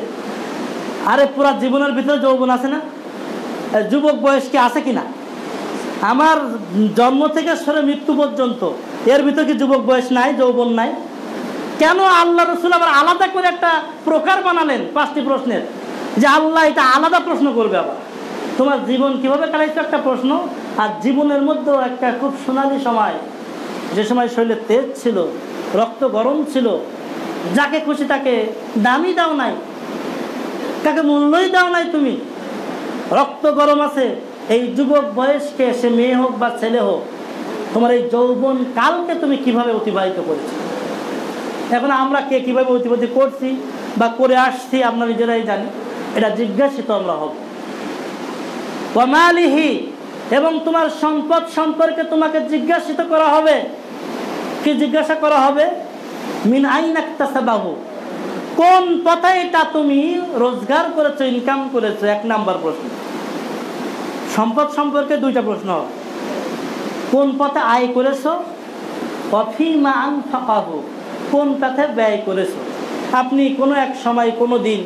আরে পুরা জীবনের ভিতরে যৌবন আছে না? যুবক বয়স কি আছে কি না আমার জন্ম থেকে সরে মৃত্যু পর্যন্ত, এর ভিতরে কি যুবক বয়স নাই, যৌবন নাই? কেন আল্লাহ রসুল আবার আলাদা করে একটা প্রকার বানালেন পাঁচটি প্রশ্নের? যে আল্লাহ এটা আলাদা প্রশ্ন করবে আবার। তোমার জীবন কীভাবে কাটাইছো একটা প্রশ্ন, আর জীবনের মধ্যেও একটা খুব সোনালি সময়। যে সময় শরীরে তেজ ছিল, রক্ত গরম ছিল, যাকে খুশি তাকে দামই দাও নাই, তাকে মূল্যই দাও নাই তুমি। রক্ত গরম আছে, এই যুবক বয়সকে সে মেয়ে হোক বা ছেলে হোক, তোমার এই যৌবন কালকে তুমি কীভাবে অতিবাহিত করেছ? এখন আমরা কে কীভাবে অতিবাহিত করছি বা করে আসছি আমরা নিজেরাই জানি। এটা জিজ্ঞাসিত আমরা হব। ওয়ামালিহি এবং তোমার সম্পদ সম্পর্কে তোমাকে জিজ্ঞাসিত করা হবে। কি জিজ্ঞাসা করা হবে? মিন আইন একটা বাহু কোন পথে এটা তুমি রোজগার করেছ ইনকাম করেছ? এক নাম্বার প্রশ্ন। সম্পদ সম্পর্কে দুইটা প্রশ্ন কোন পথে আয় করেছ? অফিমা আন ফাঁকাহু কোন পথে ব্যয় করেছ? আপনি কোনো এক সময়, কোনো দিন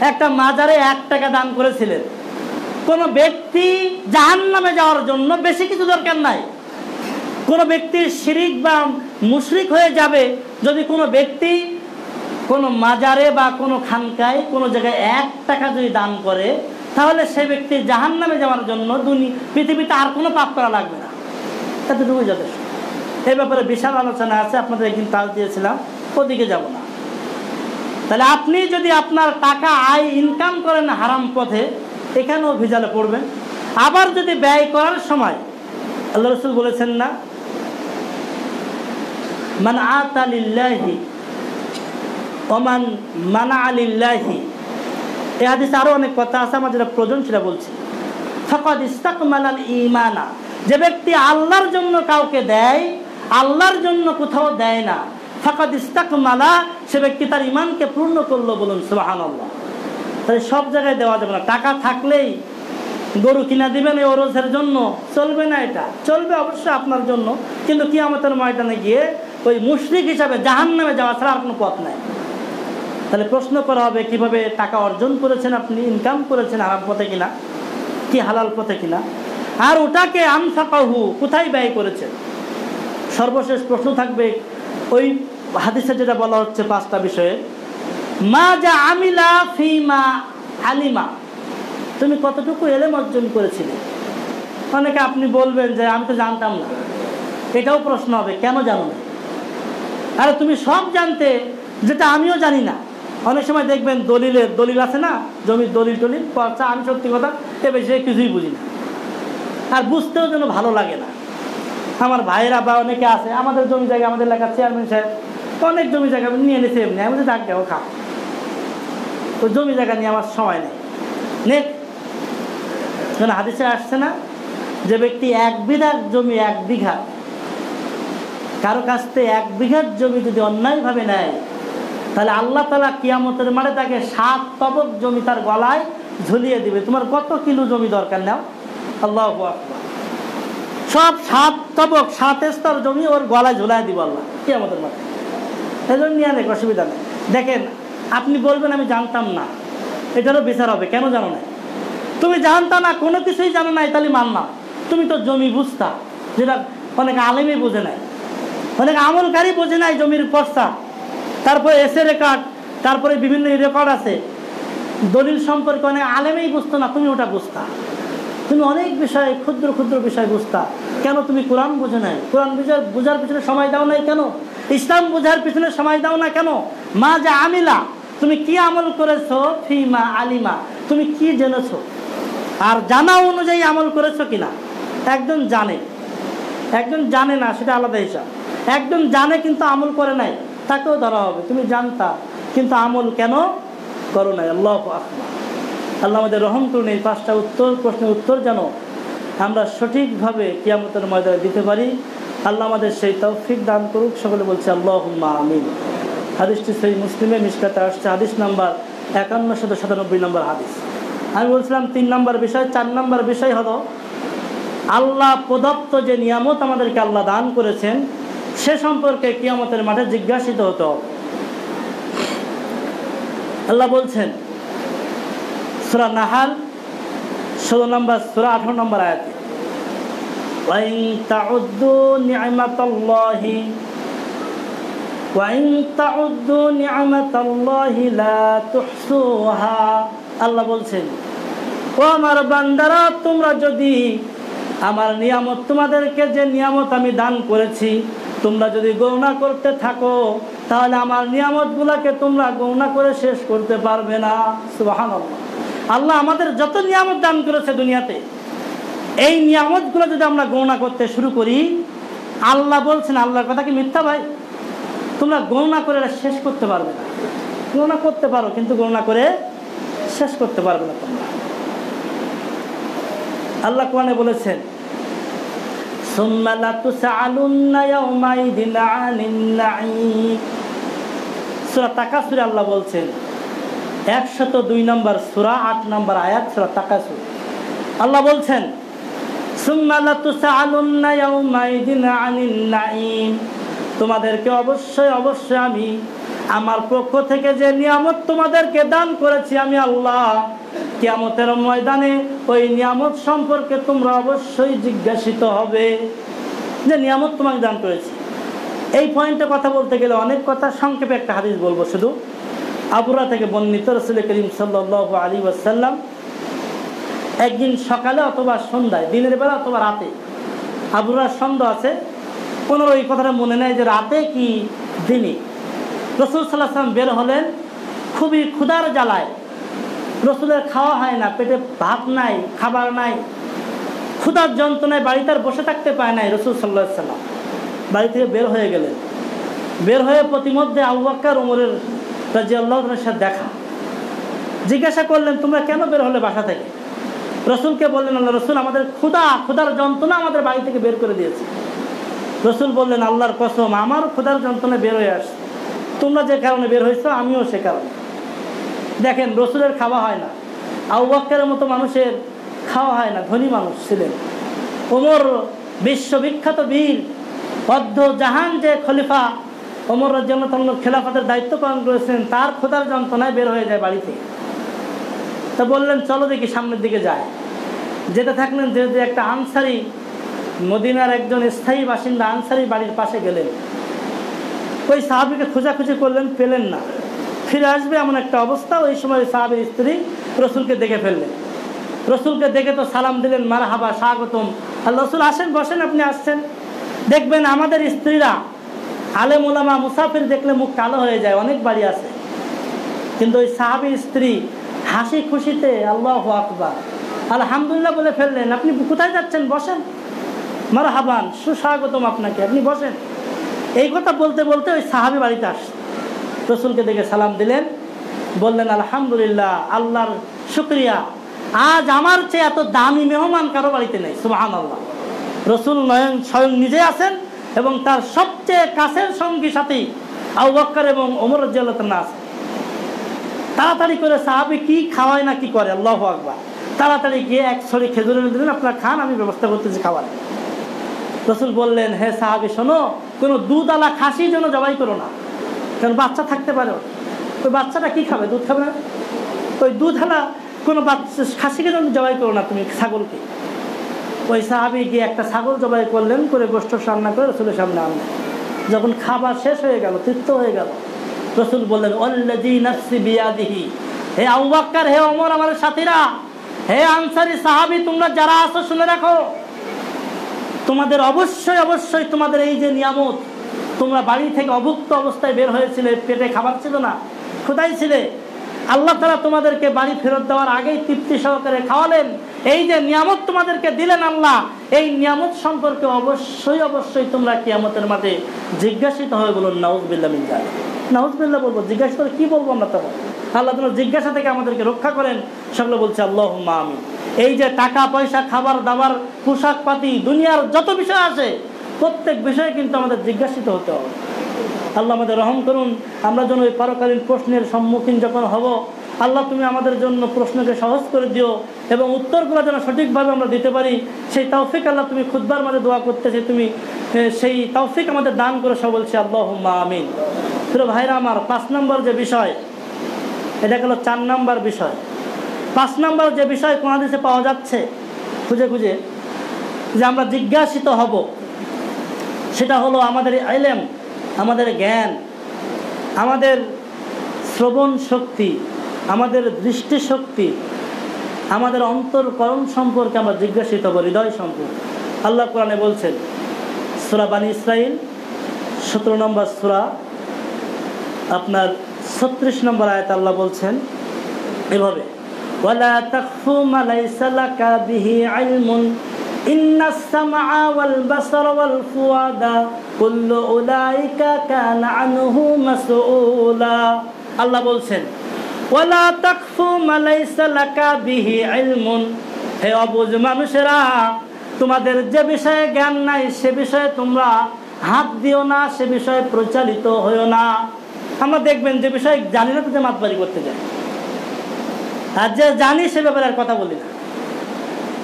একটা মাজারে এক টাকা দান করেছিলেন। কোনো ব্যক্তি জাহান নামে যাওয়ার জন্য বেশি কিছু দরকার নাই। কোনো ব্যক্তির শিরিক বা মুশরিক হয়ে যাবে যদি কোনো ব্যক্তি কোনো মাজারে বা কোনো খানকায়, কোনো জায়গায় এক টাকা যদি দান করে, তাহলে সে ব্যক্তি জাহান নামে যাওয়ার জন্য দুনি, পৃথিবীতে আর কোনো পাপ করা লাগবে না। এতটুকুই যথেষ্ট। এই ব্যাপারে বিশাল আলোচনা আছে, আপনাদের একদিন তাল দিয়েছিলাম, ওদিকে যাব না। তাহলে আপনি যদি আপনার টাকা আয় ইনকাম করেন হারাম পথে, এখানেও ভিজালে পড়বেন। আবার যদি ব্যয় করার সময়, আল্লাহ রসুল বলেছেন না, মান আতালিল্লাহি ওমান মানা আলিল্লাহি এ হাদিসে আরও অনেক কথা আছে আমার যেটা প্রয়োজন সেটা বলছি। ফকদ ইস্তাকমালাল ইমানা যে ব্যক্তি আল্লাহর জন্য কাউকে দেয় আল্লাহর জন্য কোথাও দেয় না। ফাঁকা দিস্তাক মালা সে ব্যক্তি তার ইমানকে পূর্ণ করল বলুন সুবাহান আল্লাহ তাহলে সব জায়গায় দেওয়া যাবে না। টাকা থাকলেই গরু কিনা দিবেন এই ওরসের জন্য। চলবে না এটা। চলবে অবশ্যই আপনার জন্য। কিন্তু কি আমাদের ময়দানে গিয়ে ওই মুশরিক হিসাবে জাহান নামে যাওয়া ছাড়া আর কোনো পথ নাই। তাহলে প্রশ্ন করা হবে, কীভাবে টাকা অর্জন করেছেন আপনি ইনকাম করেছেন আরাম পথে কিনা? কি হালাল পথে কিনা? আর ওটাকে আনফাকাহু, কোথায় ব্যয় করেছেন? সর্বশেষ প্রশ্ন থাকবে, ওই হাদিসে যেটা বলা হচ্ছে পাঁচটা বিষয়ে, মা যা আমিলা ফিমা আলিমা। তুমি কতটুকু এলেম অর্জন করেছিলে? অনেকে আপনি বলবেন যে, আমি তো জানতাম না। এটাও প্রশ্ন হবে, কেন জানো না? আরে তুমি সব জানতে, যেটা আমিও জানি না। অনেক সময় দেখবেন দলিলের, দলিল আছে না? জমির দলিল টলিল পর্চা আমি সত্যি কথা, এ বেশি কিছুই বুঝি না। আর বুঝতেও যেন ভালো লাগে না। আমার ভাইয়েরা বা অনেকে আছে, আমাদের জমি জায়গা আমাদের এলাকার চেয়ারম্যান সাহেব, অনেক জমি জায়গা নিয়ে নিয়েছে এমনি, আমি ডাক দেবো খা। তো জমি জায়গা নিয়ে আমার সময় নেই। হাদিসে আসছে না, যে ব্যক্তি এক বিঘার জমি এক বিঘা, কারও কাছ থেকে এক বিঘার জমি যদি অন্যায়ভাবে নেয়, তাহলে আল্লাহ তালা কিয়ামতের মাঠে তাকে সাত তবক জমি তার গলায় ঝুলিয়ে দিবে। তোমার কত কিলো জমি দরকার নাও? আল্লাহ সব সাত তবক, সাত স্তর জমি ওর গলায় ঝুলাই দিব আল্লাহ। কিয়ামতের মাঠে? এই জন্য নিয়ে অনেক অসুবিধা নেই। দেখেন, আপনি বলবেন আমি জানতাম না। এটারও বিচার হবে, কেন জানো না? তুমি জানতা না, কোনো কিছুই জানো নাই তাহলে মাননা। তুমি তো জমি বুঝতা, যেটা অনেক আলেমই বোঝে নাই অনেক আমলকারী বোঝে নাই জমির পর্সা তারপরে এসে রেকর্ড তারপরে বিভিন্ন রেকর্ড আছে। দলিল সম্পর্কে অনেক আলেমেই বুঝতো না, তুমি ওটা বুঝতা। তুমি অনেক বিষয়, ক্ষুদ্র ক্ষুদ্র বিষয় বুঝতা। কেন তুমি কোরআন বুঝে নাই? কোরআন বুঝার বোঝার পিছনে সময় দাও নাই কেন? ইসলাম বোঝার পিছনে সময় দাও না কেন? মা যা আমিলা, তুমি কি আমল করেছ? ফিমা আলিমা, তুমি কি জেনেছো? আর জানা অনুযায়ী আমল করেছ কিনা? একজন জানে। একজন জানে না, সেটা আলাদা হিসাব। একজন জানে কিন্তু আমল করে নাই, তাকেও ধরা হবে। তুমি জানতা, কিন্তু আমল কেন করো নাই? আল্লাহ আকবার। আল্লাহ আমাদের রহম করুন, এই পাঁচটা উত্তর, প্রশ্নের উত্তর যেন আমরা সঠিকভাবে কিয়ামতের ময়দানে দিতে পারি। আল্লাহ আমাদের সেই তৌফিক দান করুক। সকলে বলছে আল্লাহ আমিন। হাদিসটি সেই মুসলিমে মিসকাতে আসছে। হাদিস নাম্বার একান্ন শত সাতানব্বই নম্বর হাদিস। আমি বলছিলাম, তিন নম্বর বিষয়, চার নম্বর বিষয় হলো, আল্লাহ প্রদত্ত যে নিয়ামত আমাদেরকে আল্লাহ দান করেছেন, সে সম্পর্কে কিয়ামতের মাঠে জিজ্ঞাসিত হতো। আল্লাহ বলছেন সুরা নাহাল ষোলো নম্বর সুরা আঠারো নম্বর আয়াতে وإن تعدوا نعمة الله وإن تعدوا نعمة الله لا تحصوها আল্লাহ বলছেন ও আমার বান্দারা তোমরা যদি আমার নিয়ামত তোমাদেরকে যে নিয়ামত আমি দান করেছি তোমরা যদি গণনা করতে থাকো তাহলে আমার নিয়ামতগুলোকে তোমরা গণনা করে শেষ করতে পারবে না সুবাহান আল্লাহ আমাদের যত নিয়ামত দান করেছে দুনিয়াতে, এই নিয়ামতগুলো যদি আমরা গণনা করতে শুরু করি, আল্লাহ বলছেন, আল্লাহর কথা কি মিথ্যা ভাই? তোমরা গণনা করে শেষ করতে পারবে না। গণনা করতে পারো, কিন্তু গণনা করে শেষ করতে পারবে না তোমরা। আল্লাহ কোরআনে বলেছেন আল্লাহ বলছেন একশত দুই নম্বর সুরা, আট নম্বর আয়াত, সুরা তাকাসুর। আল্লাহ বলছেন তোমাদেরকে অবশ্যই অবশ্যই আমি আমার পক্ষ থেকে যে নিয়ামত তোমাদেরকে দান করেছি, আমি আল্লাহ কিয়ামতের ময়দানে ওই নিয়ামত সম্পর্কে তোমরা অবশ্যই জিজ্ঞাসিত হবে যে নিয়ামত তোমাকে দান করেছি। এই পয়েন্টে কথা বলতে গেলে অনেক কথা সংক্ষেপে একটা হাদিস বলব শুধু। আবুরা থেকে বর্ণিত রসুল করিম সাল্লাহ আলী ওয়াসাল্লাম একদিন সকালে অথবা সন্ধ্যায়, দিনের বেলা অথবা রাতে, আবুরার সন্দেহ আছে পনেরো এই কথাটা মনে নেয় যে রাতে কি দিনে? রসুল সাল্লাহাম বের হলেন খুবই ক্ষুধার জ্বালায়। রসুলের খাওয়া হয় না, পেটে ভাত নাই, খাবার নাই, ক্ষুধার যন্ত্রণায় বাড়িতে আর বসে থাকতে পায় নাই রসুল সাল্লাহ সাল্লাম বাড়ি থেকে বের হয়ে গেলেন। বের হয়ে প্রতিমধ্যে আবু আউবাক্কার উমরের রাজি আল্লাহনের সাথে দেখা। জিজ্ঞাসা করলেন, তোমরা কেন বের হলে বাসা থেকে? রসুলকে বললেন, আল্লাহ রসুল আমাদের ক্ষুদা ক্ষুদার যন্ত্রণা আমাদের বাড়ি থেকে বের করে দিয়েছে। রসুল বললেন, আল্লাহর কসম, আমার ক্ষুদার যন্ত্রণা বের হয়ে আসছে। তোমরা যে কারণে বের হয়েছ, আমিও সে কারণে। দেখেন, রসুলের খাওয়া হয় না। আউবাক্কারের মতো মানুষের খাওয়া হয় না, ধনী মানুষ ছিলেন। ওমর বিশ্ববিখ্যাত বীর, অর্ধ জাহান যে খলিফা অমর রাজ্য খেলাফতের দায়িত্ব পালন করেছেন, তার খোদার যন্ত্রণায় বের হয়ে যায় বাড়িতে। তা বললেন, চলো দেখি সামনের দিকে যায় যেতে থাকলেন যে একটা আনসারি, মদিনার একজন স্থায়ী বাসিন্দা আনসারি বাড়ির পাশে গেলেন। ওই সাহাবিকে খোঁজাখুঁজি করলেন, পেলেন না। ফিরে আসবে এমন একটা অবস্থা, ওই সময় সাহাবের স্ত্রী রসুলকে দেখে ফেললেন। রসুলকে দেখে তো সালাম দিলেন মারা হাবা স্বাগতম। আর রসুল আসেন, বসেন, আপনি আসছেন। দেখবেন আমাদের স্ত্রীরা আলেম ওলামা মুসাফির দেখলে মুখ কালো হয়ে যায়, অনেক বাড়ি আছে। কিন্তু ওই সাহাবির স্ত্রী হাসি খুশিতে আল্লাহ আকবার। আলহামদুলিল্লাহ বলে ফেললেন, আপনি কোথায় যাচ্ছেন? বসেন। মারা হাবান সুস্বাগতম আপনাকে, আপনি বসেন। এই কথা বলতে বলতে ওই সাহাবি বাড়িতে আস। রসুলকে দেখে সালাম দিলেন, বললেন, আলহামদুলিল্লাহ, আল্লাহর শুক্রিয়া। আজ আমার চেয়ে এত দামি মেহমান কারও বাড়িতে নেই সুহান আল্লাহ রসুল নয়ন স্বয়ং নিজে আছেন এবং তার সবচেয়ে কাছের সঙ্গী সাথী আউ বক্কর এবং অমর না আছে তাড়াতাড়ি করে সাহাবি কি খাওয়ায় না কি করে? আল্লাহ আকবার। তাড়াতাড়ি গিয়ে এক ছড়ি খেজুর দিলেন, আপনার খান, আমি ব্যবস্থা করতেছি খাওয়ার। রসুল বললেন, হে সাহাবি, শোনো, কোনো দুধ আলা খাসি যেন জবাই করো না। কারণ বাচ্চা থাকতে পারে ওই বাচ্চাটা কি খাবে? দুধ খাবে না? ওই দুধ আলা কোনো বাচ্চা খাসিকে যেন জবাই করো না তুমি, ছাগলকে। ওই সাহাবি গিয়ে একটা ছাগল জবাই করলেন, করে গোষ্ঠ রান্না করে রসুলের সামনে আনলেন। যখন খাবার শেষ হয়ে গেল, তৃপ্ত হয়ে গেল, রসুল বললেন অল্লাজি নাফসি বিয়াদিহি। হে আউবাক্কার হে অমর আমাদের সাথীরা, হে আনসারি সাহাবি, তোমরা যারা আসো শুনে রাখো। তোমাদের অবশ্যই অবশ্যই তোমাদের এই যে নিয়ামত, তোমরা বাড়ি থেকে অভুক্ত অবস্থায় বের হয়েছিলে, পেটে খাবার ছিল না ক্ষুদাই ছিলে আল্লাহ তারা তোমাদেরকে বাড়ি ফেরত দেওয়ার আগেই তৃপ্তি সহকারে খাওয়ালেন। এই যে নিয়ামত তোমাদেরকে দিলেন আল্লাহ, এই নিয়ামত সম্পর্কে অবশ্যই অবশ্যই তোমরা কিয়ামতের মাঠে জিজ্ঞাসিত হয়ে বলুন নাউজবিল্লা মিনজা নাউজবিল্লা বলব, জিজ্ঞাসা করে কি বলব আমরা তখন? আল্লাহ তোমার জিজ্ঞাসা থেকে আমাদেরকে রক্ষা করেন। সেগুলো বলছে আল্লাহ আমি এই যে টাকা, পয়সা, খাবার, দাবার পোশাক পাতি দুনিয়ার যত বিষয় আছে প্রত্যেক বিষয়ে কিন্তু আমাদের জিজ্ঞাসিত হতে হবে। আল্লাহ আমাদের রহম করুন, আমরা যেন ওই পারকালীন প্রশ্নের সম্মুখীন যখন হব, আল্লাহ তুমি আমাদের জন্য প্রশ্নকে সহজ করে দিও এবং উত্তরগুলো যেন সঠিকভাবে আমরা দিতে পারি, সেই তৌফিক আল্লাহ তুমি খুদবার মাঝে দোয়া করতেছে, তুমি সেই তৌফিক আমাদের দান করে বলছি আল্লাহ আমিন। প্রিয় ভাইরা আমার, পাঁচ নম্বর যে বিষয়, এটা গেল চার নম্বর বিষয়। পাঁচ নম্বর যে বিষয় কোন দেশে পাওয়া যাচ্ছে? খুঁজে খুঁজে। যে আমরা জিজ্ঞাসিত হব সেটা হলো আমাদের আইলেম, আমাদের জ্ঞান, আমাদের শ্রবণ শক্তি, আমাদের দৃষ্টি শক্তি, আমাদের অন্তরকরণ সম্পর্কে আমরা জিজ্ঞাসিত হব হৃদয় সম্পর্কে। আল্লাহ কোরআনে বলছেন, সুরা বানী ইসরাইল সতেরো নম্বর সুরা, আপনার ছত্রিশ নম্বর আয়াত আল্লাহ বলছেন এভাবে, ওয়ালা ইন্না আল্লাহ বলছেন লাকা বিহি হে মানুষেরা, তোমাদের যে বিষয়ে জ্ঞান নাই, সে বিষয়ে তোমরা হাত দিও না, সে বিষয়ে প্রচারিত হইও না। আমরা দেখবেন যে বিষয়ে জানি না তো মাতবারি করতে যায়। আর যে জানি সে ব্যাপারে আর কথা বলি না।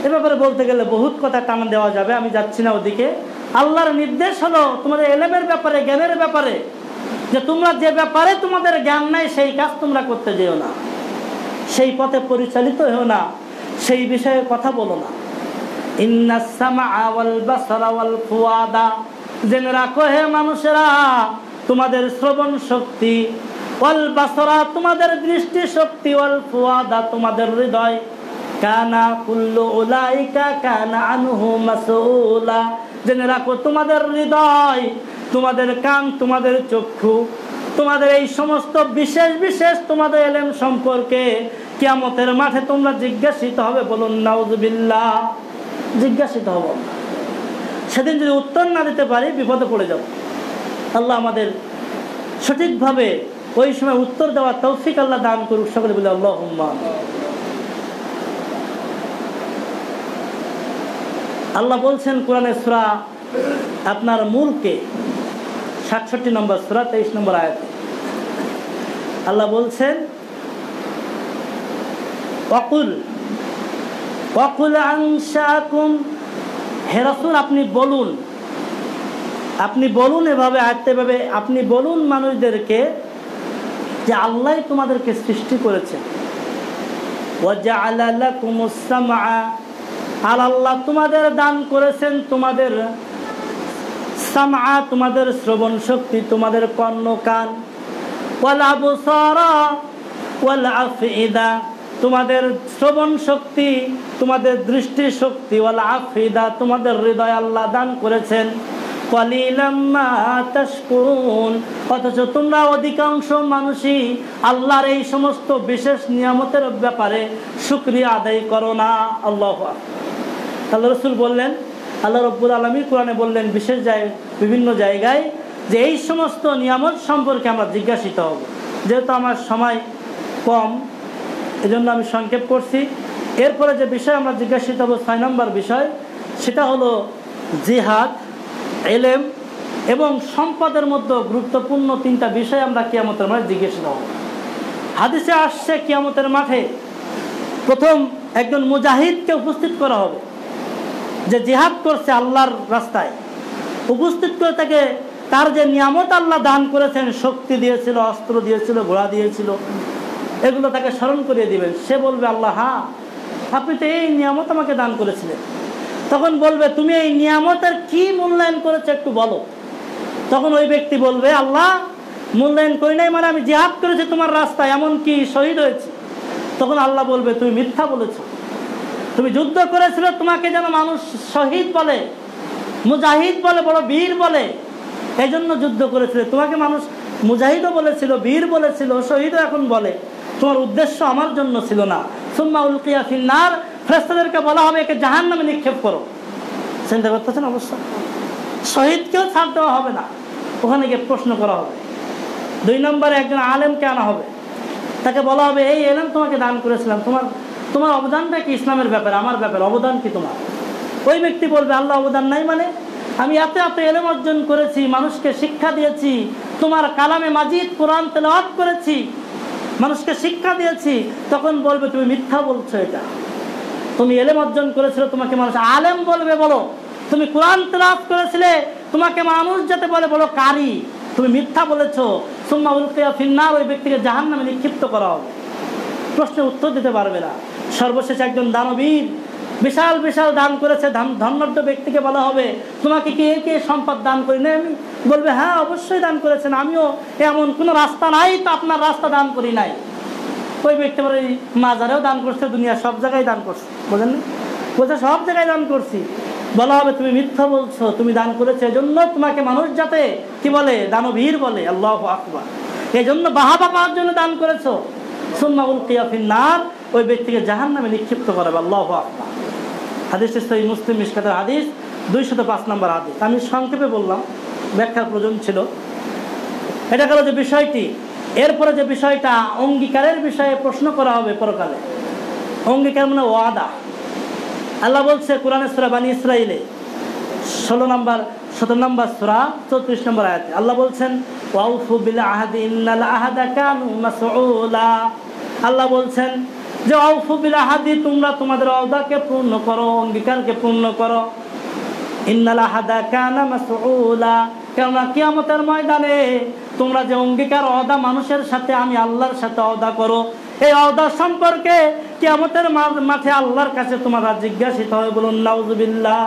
এ ব্যাপারে বলতে গেলে বহুত কথা টান দেওয়া যাবে, আমি যাচ্ছি না ওদিকে। আল্লাহর নির্দেশ হলো তোমাদের এলেমের ব্যাপারে, জ্ঞানের ব্যাপারে, যে তোমরা যে ব্যাপারে তোমাদের জ্ঞান নাই, সেই কাজ তোমরা করতে যেও না। সেই পথে পরিচালিত হও না, সেই বিষয়ে কথা বলো না। রাখো হে মানুষেরা, তোমাদের শ্রবণ শক্তি তোমাদের দৃষ্টি শক্তি ফুয়াদা তোমাদের হৃদয়। কানা কুল্লু উলাইকা কানা আনহু মাসউলা। জেনে রাখো, তোমাদের হৃদয়, তোমাদের কান, তোমাদের চক্ষু, তোমাদের এই সমস্ত বিশেষ বিশেষ তোমাদের এলেম সম্পর্কে কিয়ামতের মাঠে তোমরা জিজ্ঞাসিত হবে, বলুন, নাউজুবিল্লাহ। জিজ্ঞাসিত হব সেদিন যদি উত্তর না দিতে পারি, বিপদে পড়ে যাব। আল্লাহ আমাদের সঠিকভাবে ওই সময় উত্তর দেওয়ার তৌফিক আল্লাহ দান করুক, সকলে বলে আল্লাহ আল্লাহ বলছেন কোরআনের সুরা আপনার মূলকে সাতষট্টি নম্বর, সুরা তেইশ নম্বর আয়াত। আল্লাহ বলছেন, অকুল অকুল আংশাকুম। হেরাসুল আপনি বলুন আপনি বলুন এভাবে আয়ত্তে এভাবে, আপনি বলুন মানুষদেরকে যে আল্লাহ তোমাদেরকে সৃষ্টি করেছে আর আল্লাহ তোমাদের দান করেছেন তোমাদের তোমাদের শ্রবণ শক্তি, তোমাদের কর্ণ কান তোমাদের শ্রবণ শক্তি, তোমাদের দৃষ্টি শক্তি ওয়ালা আফিদা তোমাদের হৃদয় আল্লাহ দান করেছেন। অথচ তোমরা অধিকাংশ মানুষই আল্লাহর এই সমস্ত বিশেষ নিয়ামতের ব্যাপারে সুক্রিয়া আদায় করো না। আল্লাহ আল্লাহ রসুল বললেন, আল্লাহ রব্বুল আলমী কোরআনে বললেন বিশেষ বিভিন্ন জায়গায় যে এই সমস্ত নিয়ামত সম্পর্কে আমরা জিজ্ঞাসিত হব। যেহেতু আমার সময় কম, এজন্য আমি সংক্ষেপ করছি। এরপরে যে বিষয় আমরা জিজ্ঞাসিত হব, ছয় নম্বর বিষয়, সেটা হলো জিহাদ। এলেম এবং সম্পদের মধ্যে গুরুত্বপূর্ণ তিনটা বিষয় আমরা কিয়ামতের মাঠে জিজ্ঞাসিত হব হাদিসে আসছে কিয়ামতের মাঠে প্রথম একজন মুজাহিদকে উপস্থিত করা হবে, যে জিহাদ করছে আল্লাহর রাস্তায়। উপস্থিত করে তাকে তার যে নিয়ামত আল্লাহ দান করেছেন, শক্তি দিয়েছিল, অস্ত্র দিয়েছিল, ঘোড়া দিয়েছিল, এগুলো তাকে স্মরণ করিয়ে দিবেন। সে বলবে, আল্লাহ হ্যাঁ আপনি তো এই নিয়ামত আমাকে দান করেছিলেন। তখন বলবে, তুমি এই নিয়ামতের কি মূল্যায়ন করেছ একটু বলো। তখন ওই ব্যক্তি বলবে, আল্লাহ, মূল্যায়ন করি নাই মানে আমি জিহাদ করেছি তোমার রাস্তায় এমন কি শহীদ হয়েছি। তখন আল্লাহ বলবে, তুমি মিথ্যা বলেছ। তুমি যুদ্ধ করেছিল তোমাকে যেন মানুষ শহীদ বলে, মুজাহিদ বলে, বড় বীর বলে এই জন্য যুদ্ধ করেছিল। তোমাকে মানুষ মুজাহিদও বলেছিল, বীর বলেছিল, শহীদও এখন বলে। তোমার উদ্দেশ্য আমার জন্য ছিল না। সুম্মা উলকিয়া ফিন্নার ফ্রেস্তাদেরকে বলা হবে, একে জাহান নামে নিক্ষেপ করো। চিন্তা করতেছেন অবশ্য শহীদকেও ছাড় দেওয়া হবে না। ওখানে গিয়ে প্রশ্ন করা হবে। দুই নম্বরে একজন আলেমকে আনা হবে। তাকে বলা হবে, এই এলেম তোমাকে দান করেছিলাম। তোমার তোমার অবদানটা কি ইসলামের ব্যাপারে? আমার ব্যাপারে। অবদান কি তোমার? ওই ব্যক্তি বলবে, আল্লাহ অবদান নাই মানে আমি এত এত এলেম অর্জন করেছি, মানুষকে শিক্ষা দিয়েছি, তোমার কালামে মাজিদ, কোরআন তেলাওয়াত করেছি, মানুষকে শিক্ষা দিয়েছি। তখন বলবে, তুমি মিথ্যা বলছো এটা। তুমি এলেম অর্জন করেছিল, তোমাকে মানুষ আলেম বলবে বলো। তুমি কোরআন তেলাওয়াত করেছিলে, তোমাকে মানুষ যাতে বলে, বলো কারি। তুমি মিথ্যা বলেছ। সুম্মা উল্কিয়া ফিন্নার, ওই ব্যক্তিকে জাহান নামে নিক্ষিপ্ত করা হবে প্রশ্নের উত্তর দিতে পারবে না। সর্বশেষ একজন দানবীর বিশাল বিশাল দান করেছে। ধন্যর্দ ব্যক্তিকে বলা হবে, তোমাকে কে কে সম্পদ দান করি না আমি? বলবে হ্যাঁ অবশ্যই দান করেছেন। আমিও এমন কোনো রাস্তা নাই তো আপনার রাস্তা দান করি নাই। ওই ব্যক্তি বলে মাজারেও দান করছে দুনিয়া সব জায়গায় দান করছে। বোঝেন বলছে সব জায়গায় দান করছি। বলা হবে, তুমি মিথ্যা বলছো, তুমি দান করেছ, এজন্য তোমাকে মানুষ যাতে, কি বলে, দানবীর বলে, আল্লাহ আকবার। এই জন্য বাহাবা পাওয়ার জন্য দান করেছ। সুম্মা উলকিয়া ফিন্নার, ওই ব্যক্তিকে জাহান নামে নিক্ষিপ্ত করাবে, আল্লাহ আকবার। হাদিস সহি মুসলিম, মিসকাতের হাদিস, দুইশত পাঁচ নম্বর হাদিস। আমি সংক্ষেপে বললাম, ব্যাখ্যার প্রয়োজন ছিল। এটা গেল যে বিষয়টি এরপরে যে বিষয়টা, অঙ্গীকারের বিষয়ে প্রশ্ন করা হবে পরকালে। অঙ্গীকার মানে ওয়াদা। আল্লাহ বলছে, কোরআনে সুরা বানী ইসরাইলে ষোলো নম্বর, সতেরো নম্বর সুরা, চৌত্রিশ নম্বর আয়াতে আল্লাহ বলছেন, ওয়াউফু বিল আহাদি আহাদা কানু আল্লাহ বলছেন যে অউফু বিল আহাদি তোমরা তোমাদের অদাকে পূর্ণ করো, অঙ্গীকারকে পূর্ণ করো। ইন্নাল আহাদা কানা মাসউলা। কেননা কিয়ামতের ময়দানে তোমরা যে অঙ্গীকার অদা মানুষের সাথে, আমি আল্লাহর সাথে অদা করো। এই অদাস সম্পর্কে কেমতের মাঠে আল্লাহর কাছে তোমরা জিজ্ঞাসিত হবে বলুন, নাউজুবিল্লাহ।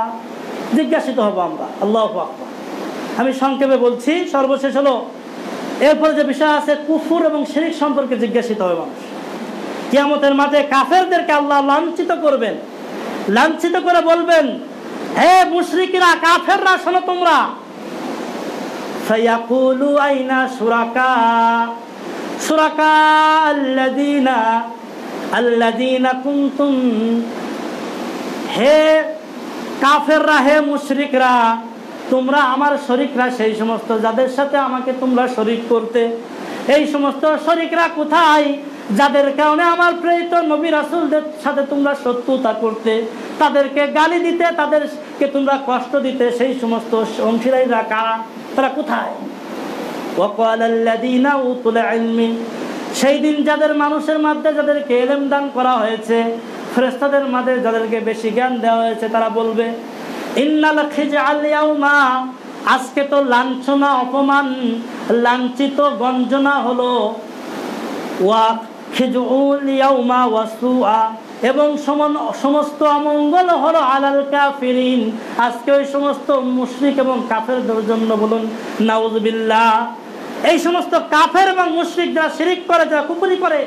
জিজ্ঞাসিত হব আমরা। আল্লাহ আমি সংক্ষেপে বলছি, সর্বশেষ হলো, এরপরে যে বিষয় আছে, কুফুর এবং শিরিক সম্পর্কে জিজ্ঞাসিত হবে মানুষ। কিয়ামতের মাঠে কাফেরদেরকে আল্লাহ লাঞ্ছিত করবেন। লাঞ্ছিত করে বলবেন, হে মুশরিকরা, কাফেররা, শোনো তোমরা। ফায়াকুলু আইনা সুরাকা? সুরাকা আল্লাযীনা আল্লাযীনা কুনতুম। হে কাফেররা, হে মুশরিকরা, তোমরা আমার শরিকরা, সেই সমস্ত যাদের সাথে আমাকে তোমরা শরিক করতে, এই সমস্ত শরিকরা কোথায়? যাদের কারণে আমার প্রেরিত নবী রাসুলদের সাথে তোমরা শত্রুতা করতে, তাদেরকে গালি দিতে, তাদেরকে তোমরা কষ্ট দিতে, সেই সমস্ত অংশীদারীরা কারা? তারা কোথায়? সেই দিন যাদের মানুষের মধ্যে যাদেরকে এলেম দান করা হয়েছে ফ্রেস্তাদের মাঝে যাদেরকে বেশি জ্ঞান দেওয়া হয়েছে, তারা বলবে আজকে তো লাঞ্ছনা, অপমান, লাঞ্ছিত, গঞ্জনা হলো, ওয়া এবং সমস্ত অমঙ্গল হলো আলাল কাফিরিন। আজকে ওই সমস্ত মুশরিক এবং কাফেরদের জন্য বলুন নাউজবিল্লাহ এই সমস্ত কাফের এবং মুশরিক যারা শিরিক করে, যারা কুকুরি করে,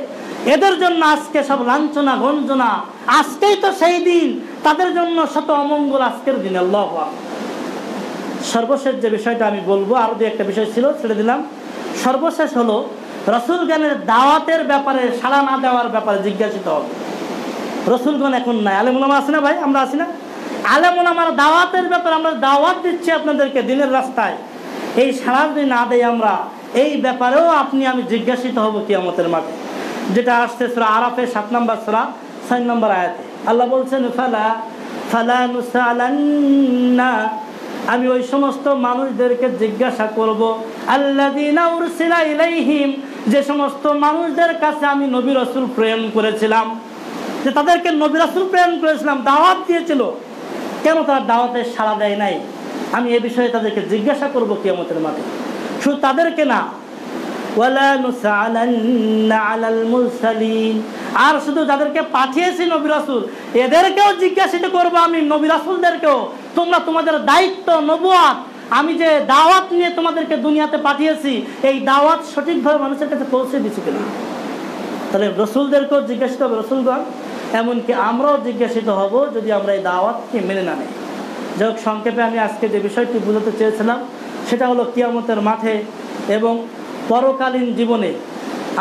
এদের জন্য আজকে সব লাঞ্ছনা, গঞ্জনা। আজকেই তো সেই দিন। তাদের জন্য শত অমঙ্গল আজকের দিন, আল্লাহ সর্বশেষ যে বিষয়টা আমি বলব, আরও দু একটা বিষয় ছিল, ছেড়ে দিলাম। সর্বশেষ হলো, রসুল গানের দাওয়াতের ব্যাপারে সাড়া না দেওয়ার ব্যাপারে জিজ্ঞাসিত হবে। রসুলগণ এখন নাই। আলেমুলামা আছে না ভাই? আমরা আছি না? আলেমুলামার দাওয়াতের ব্যাপারে আমরা দাওয়াত দিচ্ছি আপনাদেরকে দিনের রাস্তায়। এই সাড়া যদি না দেয় আমরা। এই ব্যাপারেও আপনি আমি জিজ্ঞাসিত হব আমাদের মাঠে। যেটা আসছে সুরা আরাফে, সাত নম্বর সুরা, ছয় নম্বর আয়াতে। আল্লাহ বলছেন, ফালা ফালা নুসালান্না। আমি ওই সমস্ত মানুষদেরকে জিজ্ঞাসা করব আল্লাহ ইলাইহিম? যে সমস্ত মানুষদের কাছে আমি নবী রসুল প্রেম করেছিলাম। যে তাদেরকে নবী রসুল প্রেম করেছিলাম, দাওয়াত দিয়েছিল। কেন তার দাওয়াতে সাড়া দেয় নাই? আমি এ বিষয়ে তাদেরকে জিজ্ঞাসা করব কিয়ামতের মাঠে। শুধু তাদেরকে না আর শুধু যাদেরকে পাঠিয়েছি নবী রাসুল, এদেরকেও জিজ্ঞাসিত করব আমি নবী রাসুলদেরকেও, তোমরা তোমাদের দায়িত্ব, নবুয়াত, আমি যে দাওয়াত নিয়ে তোমাদেরকে দুনিয়াতে পাঠিয়েছি, এই দাওয়াত সঠিকভাবে মানুষের কাছে পৌঁছে দিচ্ছি কিনা? তাহলে রসুলদেরকেও জিজ্ঞাসিত হবে, রসুলগণ এমনকি আমরাও জিজ্ঞাসিত হব যদি আমরা এই দাওয়াতকে মেনে না নেই। যাই হোক, সংক্ষেপে আমি আজকে যে বিষয়টি বুঝতে চেয়েছিলাম, সেটা হলো কিয়ামতের মাঠে এবং পরকালীন জীবনে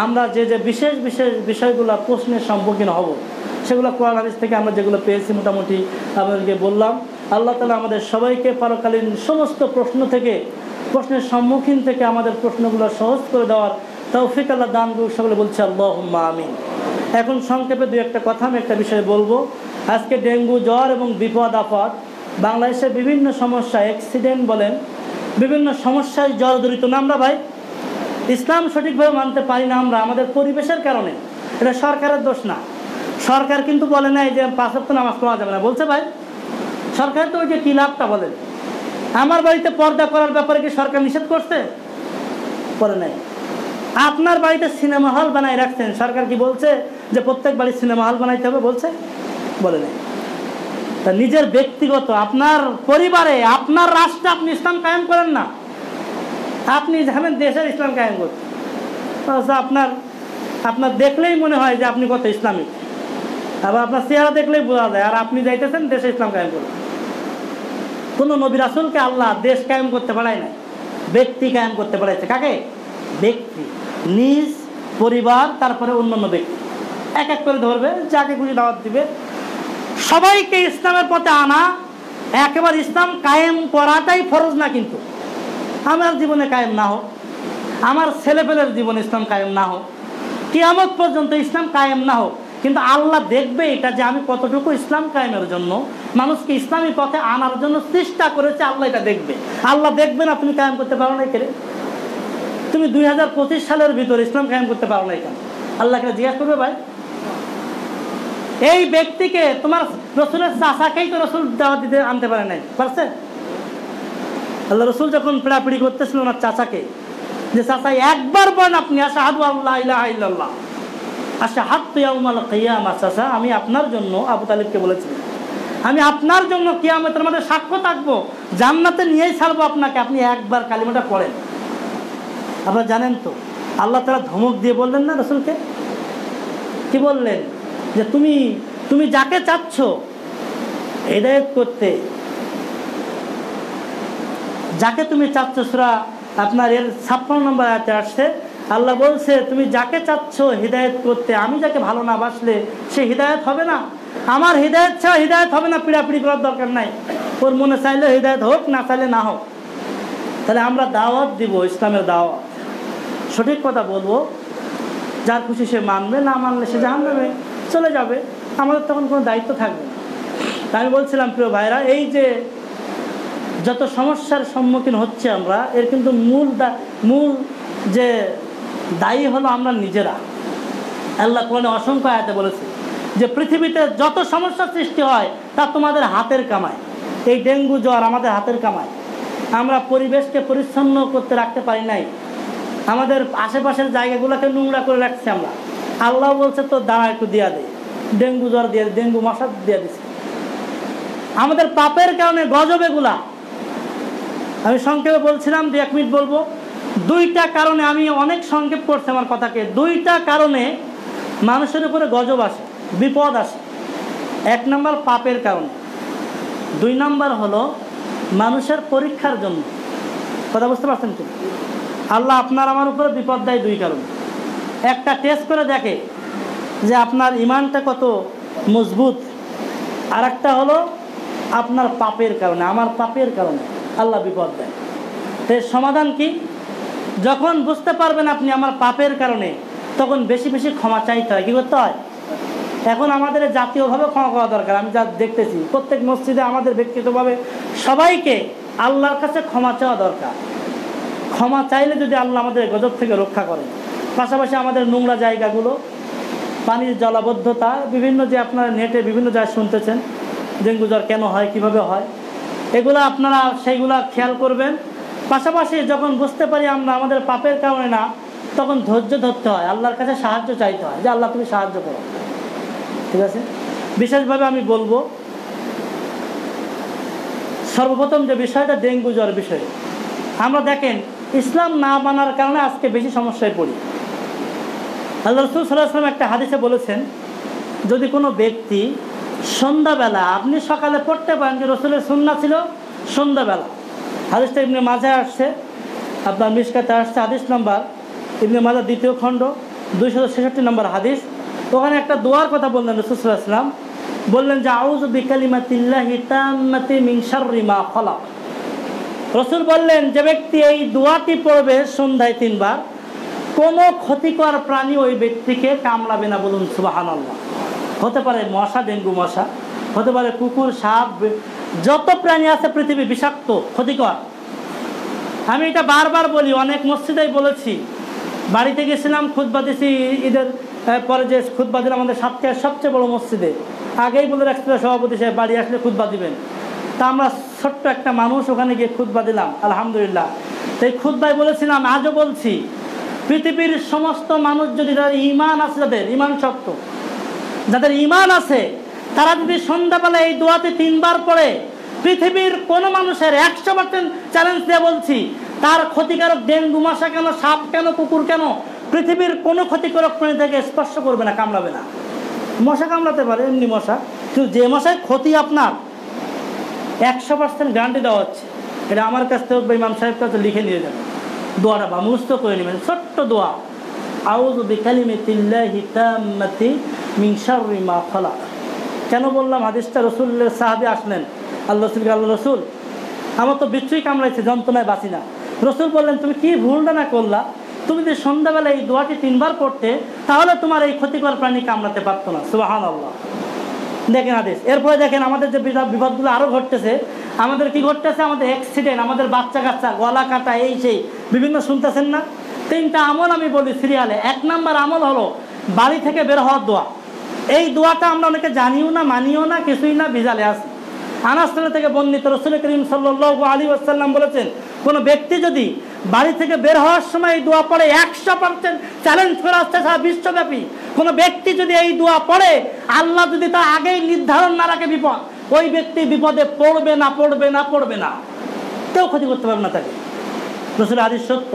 আমরা যে যে বিশেষ বিশেষ বিষয়গুলো প্রশ্নের সম্মুখীন হব, সেগুলো কোরআন হাদিস থেকে আমরা যেগুলো পেয়েছি মোটামুটি আপনাদেরকে বললাম। আল্লাহ তালা আমাদের সবাইকে পরকালীন সমস্ত প্রশ্ন থেকে, প্রশ্নের সম্মুখীন থেকে আমাদের প্রশ্নগুলো সহজ করে দেওয়ার তৌফিক আল্লাহ দান করুক, সকলে বলছে আল্লাহ আমিন। এখন সংক্ষেপে দু একটা কথা, আমি একটা বিষয়ে বলব। আজকে ডেঙ্গু, জ্বর এবং বিপদ আপদ বাংলাদেশের বিভিন্ন সমস্যা অ্যাক্সিডেন্ট বলেন, বিভিন্ন সমস্যায় জড়িত না আমরা ভাই? ইসলাম সঠিকভাবে মানতে পারি না আমরা, আমাদের পরিবেশের কারণে। এটা সরকারের দোষ না। সরকার কিন্তু বলে নাই যে পাঁচত্ব নামাজ পড়া যাবে না। বলছে ভাই, সরকার তো ওই যে কি লাভটা বলেন? আমার বাড়িতে পর্দা করার ব্যাপারে কি সরকার নিষেধ করছে? করে নাই। আপনার বাড়িতে সিনেমা হল বানাই রাখছেন। সরকার কি বলছে যে প্রত্যেক বাড়ির সিনেমা হল বানাইতে হবে? বলছে? বলে নেই। তা নিজের ব্যক্তিগত, আপনার পরিবারে, আপনার রাষ্ট্রে আপনি ইসলাম কায়েম করেন না। আপনি যাবেন দেশের ইসলাম কায়েম করতে আপনার আপনার দেখলেই মনে হয় যে আপনি কত ইসলামিক। আবার আপনার চেহারা দেখলেই বোঝা যায়, আর আপনি যাইতেছেন, দেশে ইসলাম কায়েম করতে কোন নবী রাসুলকে আল্লাহ দেশ কায়েম করতে পারায় নাই, ব্যক্তি কায়েম করতে পারাইছে। কাকে? ব্যক্তি। নিজ পরিবার, তারপরে অন্যান্য ব্যক্তি। এক এক করে ধরবে, যাকে খুশি দাওয়াত দিবে। সবাইকে ইসলামের পথে আনা, একেবারে ইসলাম কায়েম করাটাই ফরজ না কিন্তু। আমার জীবনে কায়েম না হোক, আমার ছেলেপেলের জীবনে ইসলাম কায়েম না হোক, কিয়ামত পর্যন্ত ইসলাম কায়েম না হোক, কিন্তু আল্লাহ দেখবে এটা যে আমি কতটুকু ইসলাম কায়েমের জন্য, মানুষকে ইসলামী পথে আনার জন্য চেষ্টা করেছে, আল্লাহ এটা দেখবে। আল্লাহ দেখবে না তুমি কায়েম করতে পারো না কেড়ে তুমি দুই হাজার পঁচিশ সালের ভিতরে ইসলাম কায়েম করতে পারো না কেন? আল্লাহকে জিজ্ঞাসা করবে ভাই? এই ব্যক্তিকে তোমার রসুলের চাষাকেই তো রসুল দাওয়া দিতে আনতে পারে নাই, পারছে? আল্লাহ রসুল যখন পেড়াপিড়ি করতেছিল ওনার চাচাকে, যে চাচা, একবার বলেন আপনি আসা আদু আল্লাহ ইল্লাহ হাত ইয়াউমাল কিয়ামা, চাচা, আমি আপনার জন্য আবু তালিবকে বলেছিলাম আমি আপনার জন্য কিয়ামতের মধ্যে সাক্ষ্য থাকব, জান্নাতে নিয়েই ছাড়বো আপনাকে। আপনি একবার কালিমাটা পড়েন। আপনারা জানেন তো। আল্লাহ তারা ধমক দিয়ে বললেন না রসুলকে? কি বললেন? যে তুমি তুমি যাকে চাচ্ছ, হেদায়ত করতে। যাকে তুমি চাচ্ছ, সুরা আপনার এর ছাপ্পান্ন নম্বর আয়াতে আসছে, আল্লাহ বলছে, তুমি যাকে চাচ্ছ হৃদায়ত করতে, আমি যাকে ভালো না বাসলে, সে হৃদায়ত হবে না। আমার হৃদায়ত ছাড়া হৃদায়ত হবে না, পিড়াপিড়ি করার দরকার নাই। ওর মনে চাইলে হৃদায়ত হোক, না চাইলে না হোক। তাহলে আমরা দাওয়াত দিব, ইসলামের দাওয়াত। সঠিক কথা বলব। যার খুশি সে মানবে, না মানলে সে জাহান নেবে চলে যাবে। আমাদের তখন কোনো দায়িত্ব থাকবে না। আমি বলছিলাম, প্রিয় ভাইরা এই যে যত সমস্যার সম্মুখীন হচ্ছে আমরা, এর কিন্তু মূল মূল যে দায়ী হলো আমরা নিজেরা। আল্লাহ কোরআনে অসংখ্য আয়াতে বলেছে যে, পৃথিবীতে যত সমস্যার সৃষ্টি হয়, তা তোমাদের হাতের কামায় এই ডেঙ্গু জ্বর আমাদের হাতের কামায় আমরা পরিবেশকে পরিচ্ছন্ন করতে রাখতে পারি নাই। আমাদের আশেপাশের জায়গাগুলোকে নোংরা করে রাখছি আমরা। আল্লাহ বলছে তো দাঁড়া একটু দিয়া দেয় ডেঙ্গু জ্বর দিয়ে ডেঙ্গু মশা দিয়ে দিচ্ছে আমাদের পাপের কারণে গজবেগুলা আমি সংক্ষেপে বলছিলাম যে এক মিনিট বলব। দুইটা কারণে আমি অনেক সংক্ষেপ করছি আমার কথাকে। দুইটা কারণে মানুষের উপরে গজব আসে, বিপদ আসে। এক নম্বর পাপের কারণে। দুই নম্বর হলো মানুষের পরীক্ষার জন্য। কথা বুঝতে পারছেন তো আল্লাহ আপনার আমার উপরে বিপদ দেয় দুই কারণে। একটা টেস্ট করে দেখে যে আপনার ইমানটা কত মজবুত। আর একটা হলো আপনার পাপের কারণে, আমার পাপের কারণে আল্লাহ বিপদ দেয়। তো সমাধান কি? যখন বুঝতে পারবেন আপনি আমার পাপের কারণে, তখন বেশি বেশি ক্ষমা চাইতে হয়। কী করতে হয়? এখন আমাদের জাতীয়ভাবে ক্ষমা করা দরকার। আমি যা দেখতেছি, প্রত্যেক মসজিদে আমাদের ব্যক্তিগতভাবে সবাইকে আল্লাহর কাছে ক্ষমা চাওয়া দরকার। ক্ষমা চাইলে যদি আল্লাহ আমাদের গজব থেকে রক্ষা করেন। পাশাপাশি আমাদের নোংরা জায়গাগুলো, পানির জলাবদ্ধতা, বিভিন্ন যে আপনারা নেটে বিভিন্ন জায়গায় শুনতেছেন ডেঙ্গু জ্বর কেন হয়, কীভাবে হয়, এগুলো আপনারা সেইগুলা খেয়াল করবেন। পাশাপাশি যখন বুঝতে পারি আমরা আমাদের পাপের কারণে না, তখন ধৈর্য ধরতে হয়, আল্লাহর কাছে সাহায্য চাইতে হয়, যে আল্লাহ তুমি সাহায্য করো। ঠিক আছে? বিশেষভাবে আমি বলব, সর্বপ্রথম যে বিষয়টা ডেঙ্গু জ্বর বিষয়। আমরা দেখেন ইসলাম না মানার কারণে আজকে বেশি সমস্যায় পড়ি। আল্লাহ রসুল সাল্লাহ আসলাম একটা হাদিসে বলেছেন, যদি কোনো ব্যক্তি সন্ধ্যাবেলা, আপনি সকালে পড়তে পারেন যে রসুলের সন্ধ্যা ছিল সন্ধ্যাবেলা। হাদিসটা ইবনে মাঝে আসছে, আপনার মিসকাতে আসছে, হাদিস নাম্বার, ইবনে মাজা দ্বিতীয় খণ্ড, দুইশো ছেষট্টি নম্বর হাদিস। ওখানে একটা দোয়ার কথা বললেন রসুলাম বললেন যে আউজ বিকালিমাতিল্লাহিতামাতি মিংসারিমা ফলা রসুল বললেন, যে ব্যক্তি এই দোয়াটি পড়বে সন্ধ্যায় তিনবার, কোনো ক্ষতিকর প্রাণী ওই ব্যক্তিকে কামড়াবে না বলুন সুবাহান আল্লাহ হতে পারে মশা, ডেঙ্গু মশা, হতে পারে কুকুর, সাপ, যত প্রাণী আছে পৃথিবী বিষাক্ত, ক্ষতিকর। আমি এটা বারবার বলি, অনেক মসজিদেই বলেছি, বাড়িতে গেছিলাম খুদবা দিছি, ঈদের পরে যে খুদবা দিলাম আমাদের সাতক্ষীরার সবচেয়ে বড় মসজিদে, আগেই বলে রাখছিল সভাপতি সাহেব, বাড়ি আসলে খুদবা দিবেন। তা আমরা ছোট্ট একটা মানুষ ওখানে গিয়ে খুদবা দিলাম, আলহামদুলিল্লাহ। তাই খুদ্বায় বলেছিলাম, আজও বলছি, পৃথিবীর সমস্ত মানুষ যদি তাদের ইমান আছে যাদের ইমান সত্য যাদের ইমান আছে, তারা যদি সন্ধ্যাবেলা এই দোয়াতে তিনবার পড়ে, পৃথিবীর কোনো মানুষের একশো পার্সেন্ট চ্যালেঞ্জ দিয়ে বলছি, তার ক্ষতিকারক ডেঙ্গু, মশা কেন, সাপ কেন, কুকুর কেন, পৃথিবীর কোনো ক্ষতিকারক প্রাণী থেকে স্পর্শ করবে না, কামড়াবে না। মশা কামড়াতে পারে, এমনি মশা। কিন্তু যে মশায় ক্ষতি আপনার একশো পার্সেন্ট গ্যারান্টি দেওয়া হচ্ছে। এটা আমার কাছ থেকে ইমাম সাহেব কাছে লিখে নিয়ে যাবেন দোয়াটা বা মুস্ত করে নেবেন, ছোট্ট দোয়া। আউজ বিকালিমিতিল্লাহি তাম্মাতি শাররি মা খালাক। কেন বললাম হাদিসটা রসুল্লের সাহাবি আসলেন? আল্লাহ রসুলকে আল্লাহ রসুল? আমার তো বিচ্ছুই কামড়াইছে, যন্ত্রণায় বাঁচি না। রসুল বললেন, তুমি কি ভুলটা না করলা? তুমি যদি সন্ধ্যাবেলা এই দোয়াটি তিনবার পড়তে, তাহলে তোমার এই ক্ষতিকর প্রাণী কামড়াতে পারতো না। সুবাহান আল্লাহ দেখেন আদেশ এরপরে দেখেন আমাদের যে বিপদগুলো আরও ঘটতেছে, আমাদের কি ঘটতেছে? আমাদের অ্যাক্সিডেন্ট আমাদের বাচ্চা কাচ্চা, গলা কাটা, এই সেই, বিভিন্ন শুনতেছেন না? তিনটা আমল আমি বলি সিরিয়ালে এক নাম্বার আমল হলো বাড়ি থেকে বের হওয়ার দোয়া। এই দোয়াটা আমরা অনেকে জানিও না, মানিও না, কিছুই না বিজালে আসি আনাস্তানা থেকে বন্দিত রসুল করিম সাল্লাহ আলী আসাল্লাম বলেছেন, কোনো ব্যক্তি যদি বাড়ি থেকে বের হওয়ার সময় এই দোয়া পড়ে, একশো পার্সেন্ট চ্যালেঞ্জ করে আসছে সারা বিশ্বব্যাপী। কোনো ব্যক্তি যদি এই দোয়া পড়ে, আল্লাহ যদি তা আগেই নির্ধারণ না রাখে বিপদ, ওই ব্যক্তি বিপদে পড়বে না পড়বে না পড়বে না। কেউ ক্ষতি করতে পারবে না তাকে। রসুল আদি সত্য।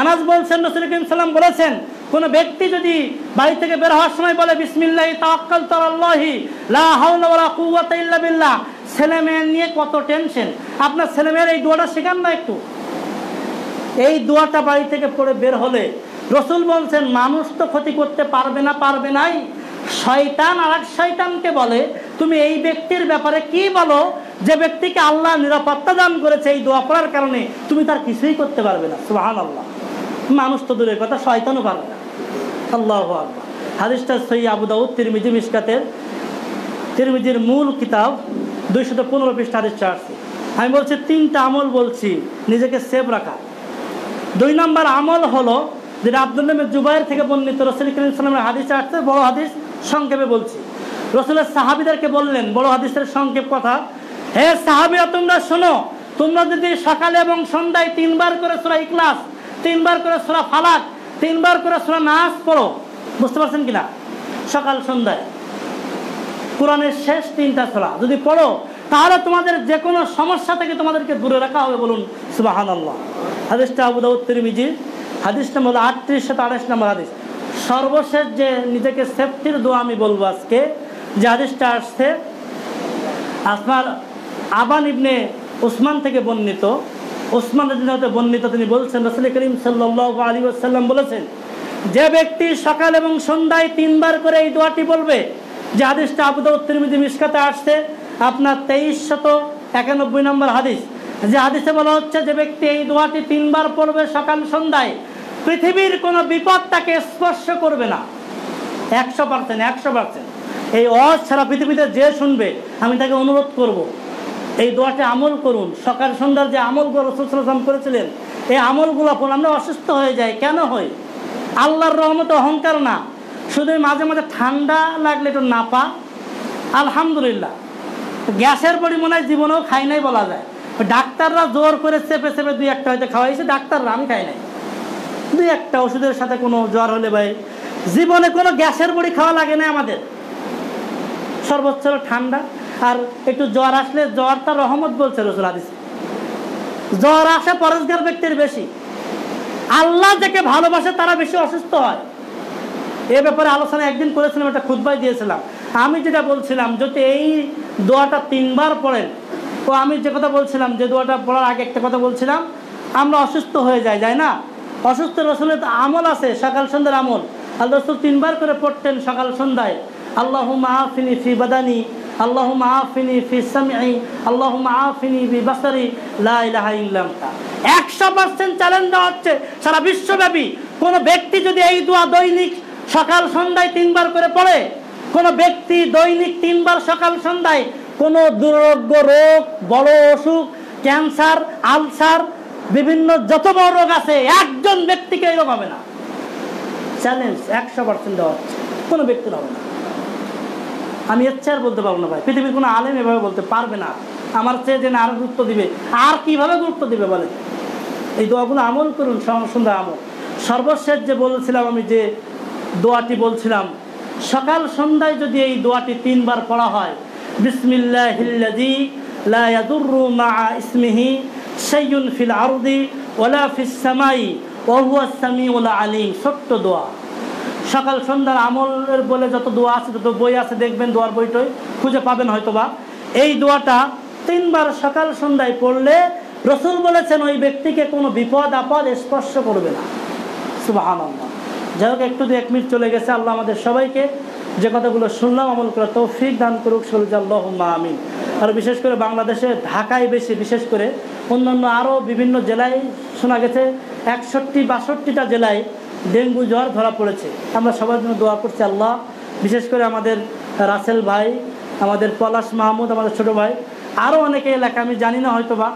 আনাজ বলছেন, রসুল করিম সাল্লাম বলেছেন কোন ব্যক্তি যদি বাড়ি থেকে বের হওয়ার সময় বলে, বিসমিল্লাহি তাওয়াক্কাল তাআলাহি লা হাওলা ওয়ালা কুওয়াতা ইল্লা বিল্লাহ, ছেলে মেয়ে নিয়ে কত টেনশন। আপনার ছেলে মেয়ের এই দোয়াটা শেখান না একটু। এই দোয়াটা বাড়ি থেকে পড়ে বের হলে রসুল বলছেন, মানুষ তো ক্ষতি করতে পারবে না, পারবে নাই। শয়তান আর এক শয়তানকে বলে, তুমি এই ব্যক্তির ব্যাপারে কি বলো? যে ব্যক্তিকে আল্লাহ নিরাপত্তা দান করেছে এই দোয়া পড়ার কারণে তুমি তার কিছুই করতে পারবে না। সুহান আল্লাহ মানুষ তো দূরের কথা, শয়তানও পারবে না। আল্লাহ আল্লাহ হাদিসটা সই আবু দাউদ, তিরমিজি, মিসকাতের। তিরমিজির মূল কিতাব, দুইশত পনেরো পৃষ্ঠা হাদিসটা আসছে। আমি বলছি, তিনটা আমল বলছি, নিজেকে সেভ রাখা। দুই নম্বর আমল হলো, যেটা আব্দুল্লাহ জুবাইর থেকে বর্ণিত রসুল করিম সালামের হাদিসে আসছে, বড় হাদিস সংক্ষেপে বলছি। রসুলের সাহাবিদেরকে বললেন, বড় হাদিসের সংক্ষেপ কথা, হে সাহাবিরা, তোমরা শোনো, তোমরা যদি সকালে এবং সন্ধ্যায় তিনবার করে সুরা ইকলাস তিনবার করে সোরা ফালাক তিনবার করে সুরা নাচ পড়ো, বুঝতে পারছেন কিনা? সকাল, সন্ধ্যায়। কোরআনের শেষ তিনটা সোলা যদি পড়ো, তাহলে তোমাদের যে কোনো সমস্যা থেকে তোমাদেরকে দূরে রাখা হবে বলুন সুবাহান আল্লাহ হাদিসটা আবু দাউদ তিরমিজি হাদিস নম্বর আটত্রিশ সাথে আঠাশ নম্বর হাদিস। সর্বশেষ যে নিজেকে সেফটির দোয়া আমি বলব আজকে, যে হাদিসটা আসছে, আসমার আবান ইবনে উসমান থেকে বর্ণিত ওসমান হতে বর্ণিত তিনি বলছেন রসুল করিম সাল্লাহ আলী আসাল্লাম বলেছেন, যে ব্যক্তি সকাল এবং সন্ধ্যায় তিনবার করে এই দোয়াটি বলবে, যে হাদিসটা আবুদ তিরমিজি মিসকাতে আসছে, আপনার তেইশ শত একানব্বই নম্বর হাদিস, যে হাদিসে বলা হচ্ছে যে ব্যক্তি এই দোয়াটি তিনবার পড়বে সকাল সন্ধ্যায়, পৃথিবীর কোনো বিপদ তাকে স্পর্শ করবে না একশো পার্সেন্ট একশো পার্সেন্ট এই অজ ছাড়া পৃথিবীতে যে শুনবে, আমি তাকে অনুরোধ করব। এই দোয়াটি আমল করুন। সকাল সন্ধ্যার যে আমলগুলো রসুলাম করেছিলেন, এই আমলগুলো পর আমরা অসুস্থ হয়ে যাই, কেন হয়? আল্লাহর রহমত অহংকার না। শুধু মাঝে মাঝে ঠান্ডা লাগলে একটু নাপা। আলহামদুলিল্লাহ। গ্যাসের হয় জীবনেও খাই নাই বলা যায়। ডাক্তাররা জোর করে চেপে চেপে দুই একটা হয়তো খাওয়াইছে, ডাক্তাররা আমি খাই নাই। দুই একটা ওষুধের সাথে কোনো জ্বর হলে ভাই, জীবনে কোনো গ্যাসের বড়ি খাওয়া লাগে না আমাদের। সর্বোচ্চ ঠান্ডা। আর একটু জ্বর আসলে জ্বর তার রহমত বলছে রসুল হাদিস। জ্বর আসে পরেশগার ব্যক্তির বেশি। আল্লাহ যাকে ভালোবাসে তারা বেশি অসুস্থ হয়। এ ব্যাপারে আলোচনা একদিন করেছিলাম, একটা খুদ্বাই দিয়েছিলাম। আমি যেটা বলছিলাম, যদি এই দোয়াটা তিনবার পড়েন, তো আমি যে কথা বলছিলাম, যে দোয়াটা পড়ার আগে একটা কথা বলছিলাম, আমরা অসুস্থ হয়ে যাই যাই না? অসুস্থ রসুলের তো আমল আছে, সকাল সন্ধ্যার আমল। আল্লাহ রসুল তিনবার করে পড়তেন সকাল সন্ধ্যায়। আল্লাহ মাহফিনি ফি বাদানি আল্লাহ মাহফিনি আল্লাহ মাহফিনি একশো পার্সেন্ট চ্যালেঞ্জ হচ্ছে সারা বিশ্বব্যাপী। কোনো ব্যক্তি যদি এই দোয়া দৈনিক সকাল সন্ধ্যায় তিনবার করে পড়ে, কোনো ব্যক্তি দৈনিক তিনবার সকাল সন্ধ্যায় কোনো দুরোগ্য রোগ, বড় অসুখ, ক্যান্সার, আলসার, বিভিন্ন যত বড় রোগ আছে, একজন ব্যক্তিকে এরকম হবে না। চ্যালেঞ্জ একশো পার্সেন্ট দেওয়া হচ্ছে। কোনো ব্যক্তির হবে না। আমি ইচ্ছে আর বলতে পারব না ভাই। পৃথিবীর কোনো আলেম এভাবে বলতে পারবে না। আমার চেয়ে যে না আরও গুরুত্ব দিবে, আর কীভাবে গুরুত্ব দিবে বলে এই দোয়াগুলো আমল করুন সুন্দর আমল। সর্বশেষ যে বলছিলাম আমি, যে দোয়াটি বলছিলাম, সকাল সন্ধ্যায় যদি এই দোয়াটি তিনবার পড়া হয় বিসমিল্লাহিল্লাজি লা ইয়াদুররু মা'a ইসমিহি শাইউন ফিল ওয়ালা ফিস ছোট্ট দোয়া। সকাল সন্ধ্যার আমলের বলে যত দোয়া আছে, যত বই আছে, দেখবেন দোয়ার বইটই খুঁজে পাবেন হয়তোবা। এই দোয়াটা তিনবার সকাল সন্ধ্যায় পড়লে রসুল বলেছেন, ওই ব্যক্তিকে কোনো বিপদ, আপদ স্পর্শ করবে না। সুবাহ যাই হোক, একটু দু এক মিনিট চলে গেছে। আল্লাহ আমাদের সবাইকে যে কথাগুলো শুনলাম, আমল করে তৌফিক দান করুক সরুজাল্লাহ আমিন। আর বিশেষ করে বাংলাদেশে, ঢাকায় বেশি, বিশেষ করে অন্যান্য আরও বিভিন্ন জেলায় শোনা গেছে, একষট্টি, বাষট্টিটা জেলায় ডেঙ্গু জ্বর ধরা পড়েছে। আমরা সবার জন্য দোয়া করছি আল্লাহ। বিশেষ করে আমাদের রাসেল ভাই, আমাদের পলাশ মাহমুদ, আমাদের ছোট ভাই আরও অনেকে এলাকা আমি জানি না হয়তো বা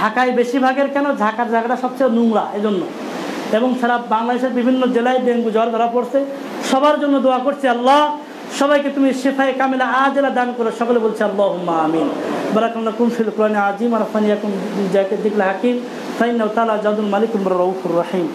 ঢাকায় বেশিরভাগের কেন ঢাকার জায়গাটা সবচেয়ে নোংরা এজন্য। এবং সারা বাংলাদেশের বিভিন্ন জেলায় ডেঙ্গু জ্বর ধরা পড়ছে। সবার জন্য দোয়া করছি আল্লাহ। সবাইকে তুমি শেফায়ে কামিলা আজলা দান করো। সকলে বলছে আল্লাহ আমিন। বারাকাল্লাহ কুম ফিল কোরআন আজিম আর ফানিয়াকুম জাকে দিকলা হাকিম। ফাইন্নাহু তালা জাদুল মালিকুম রউফুর রহিম।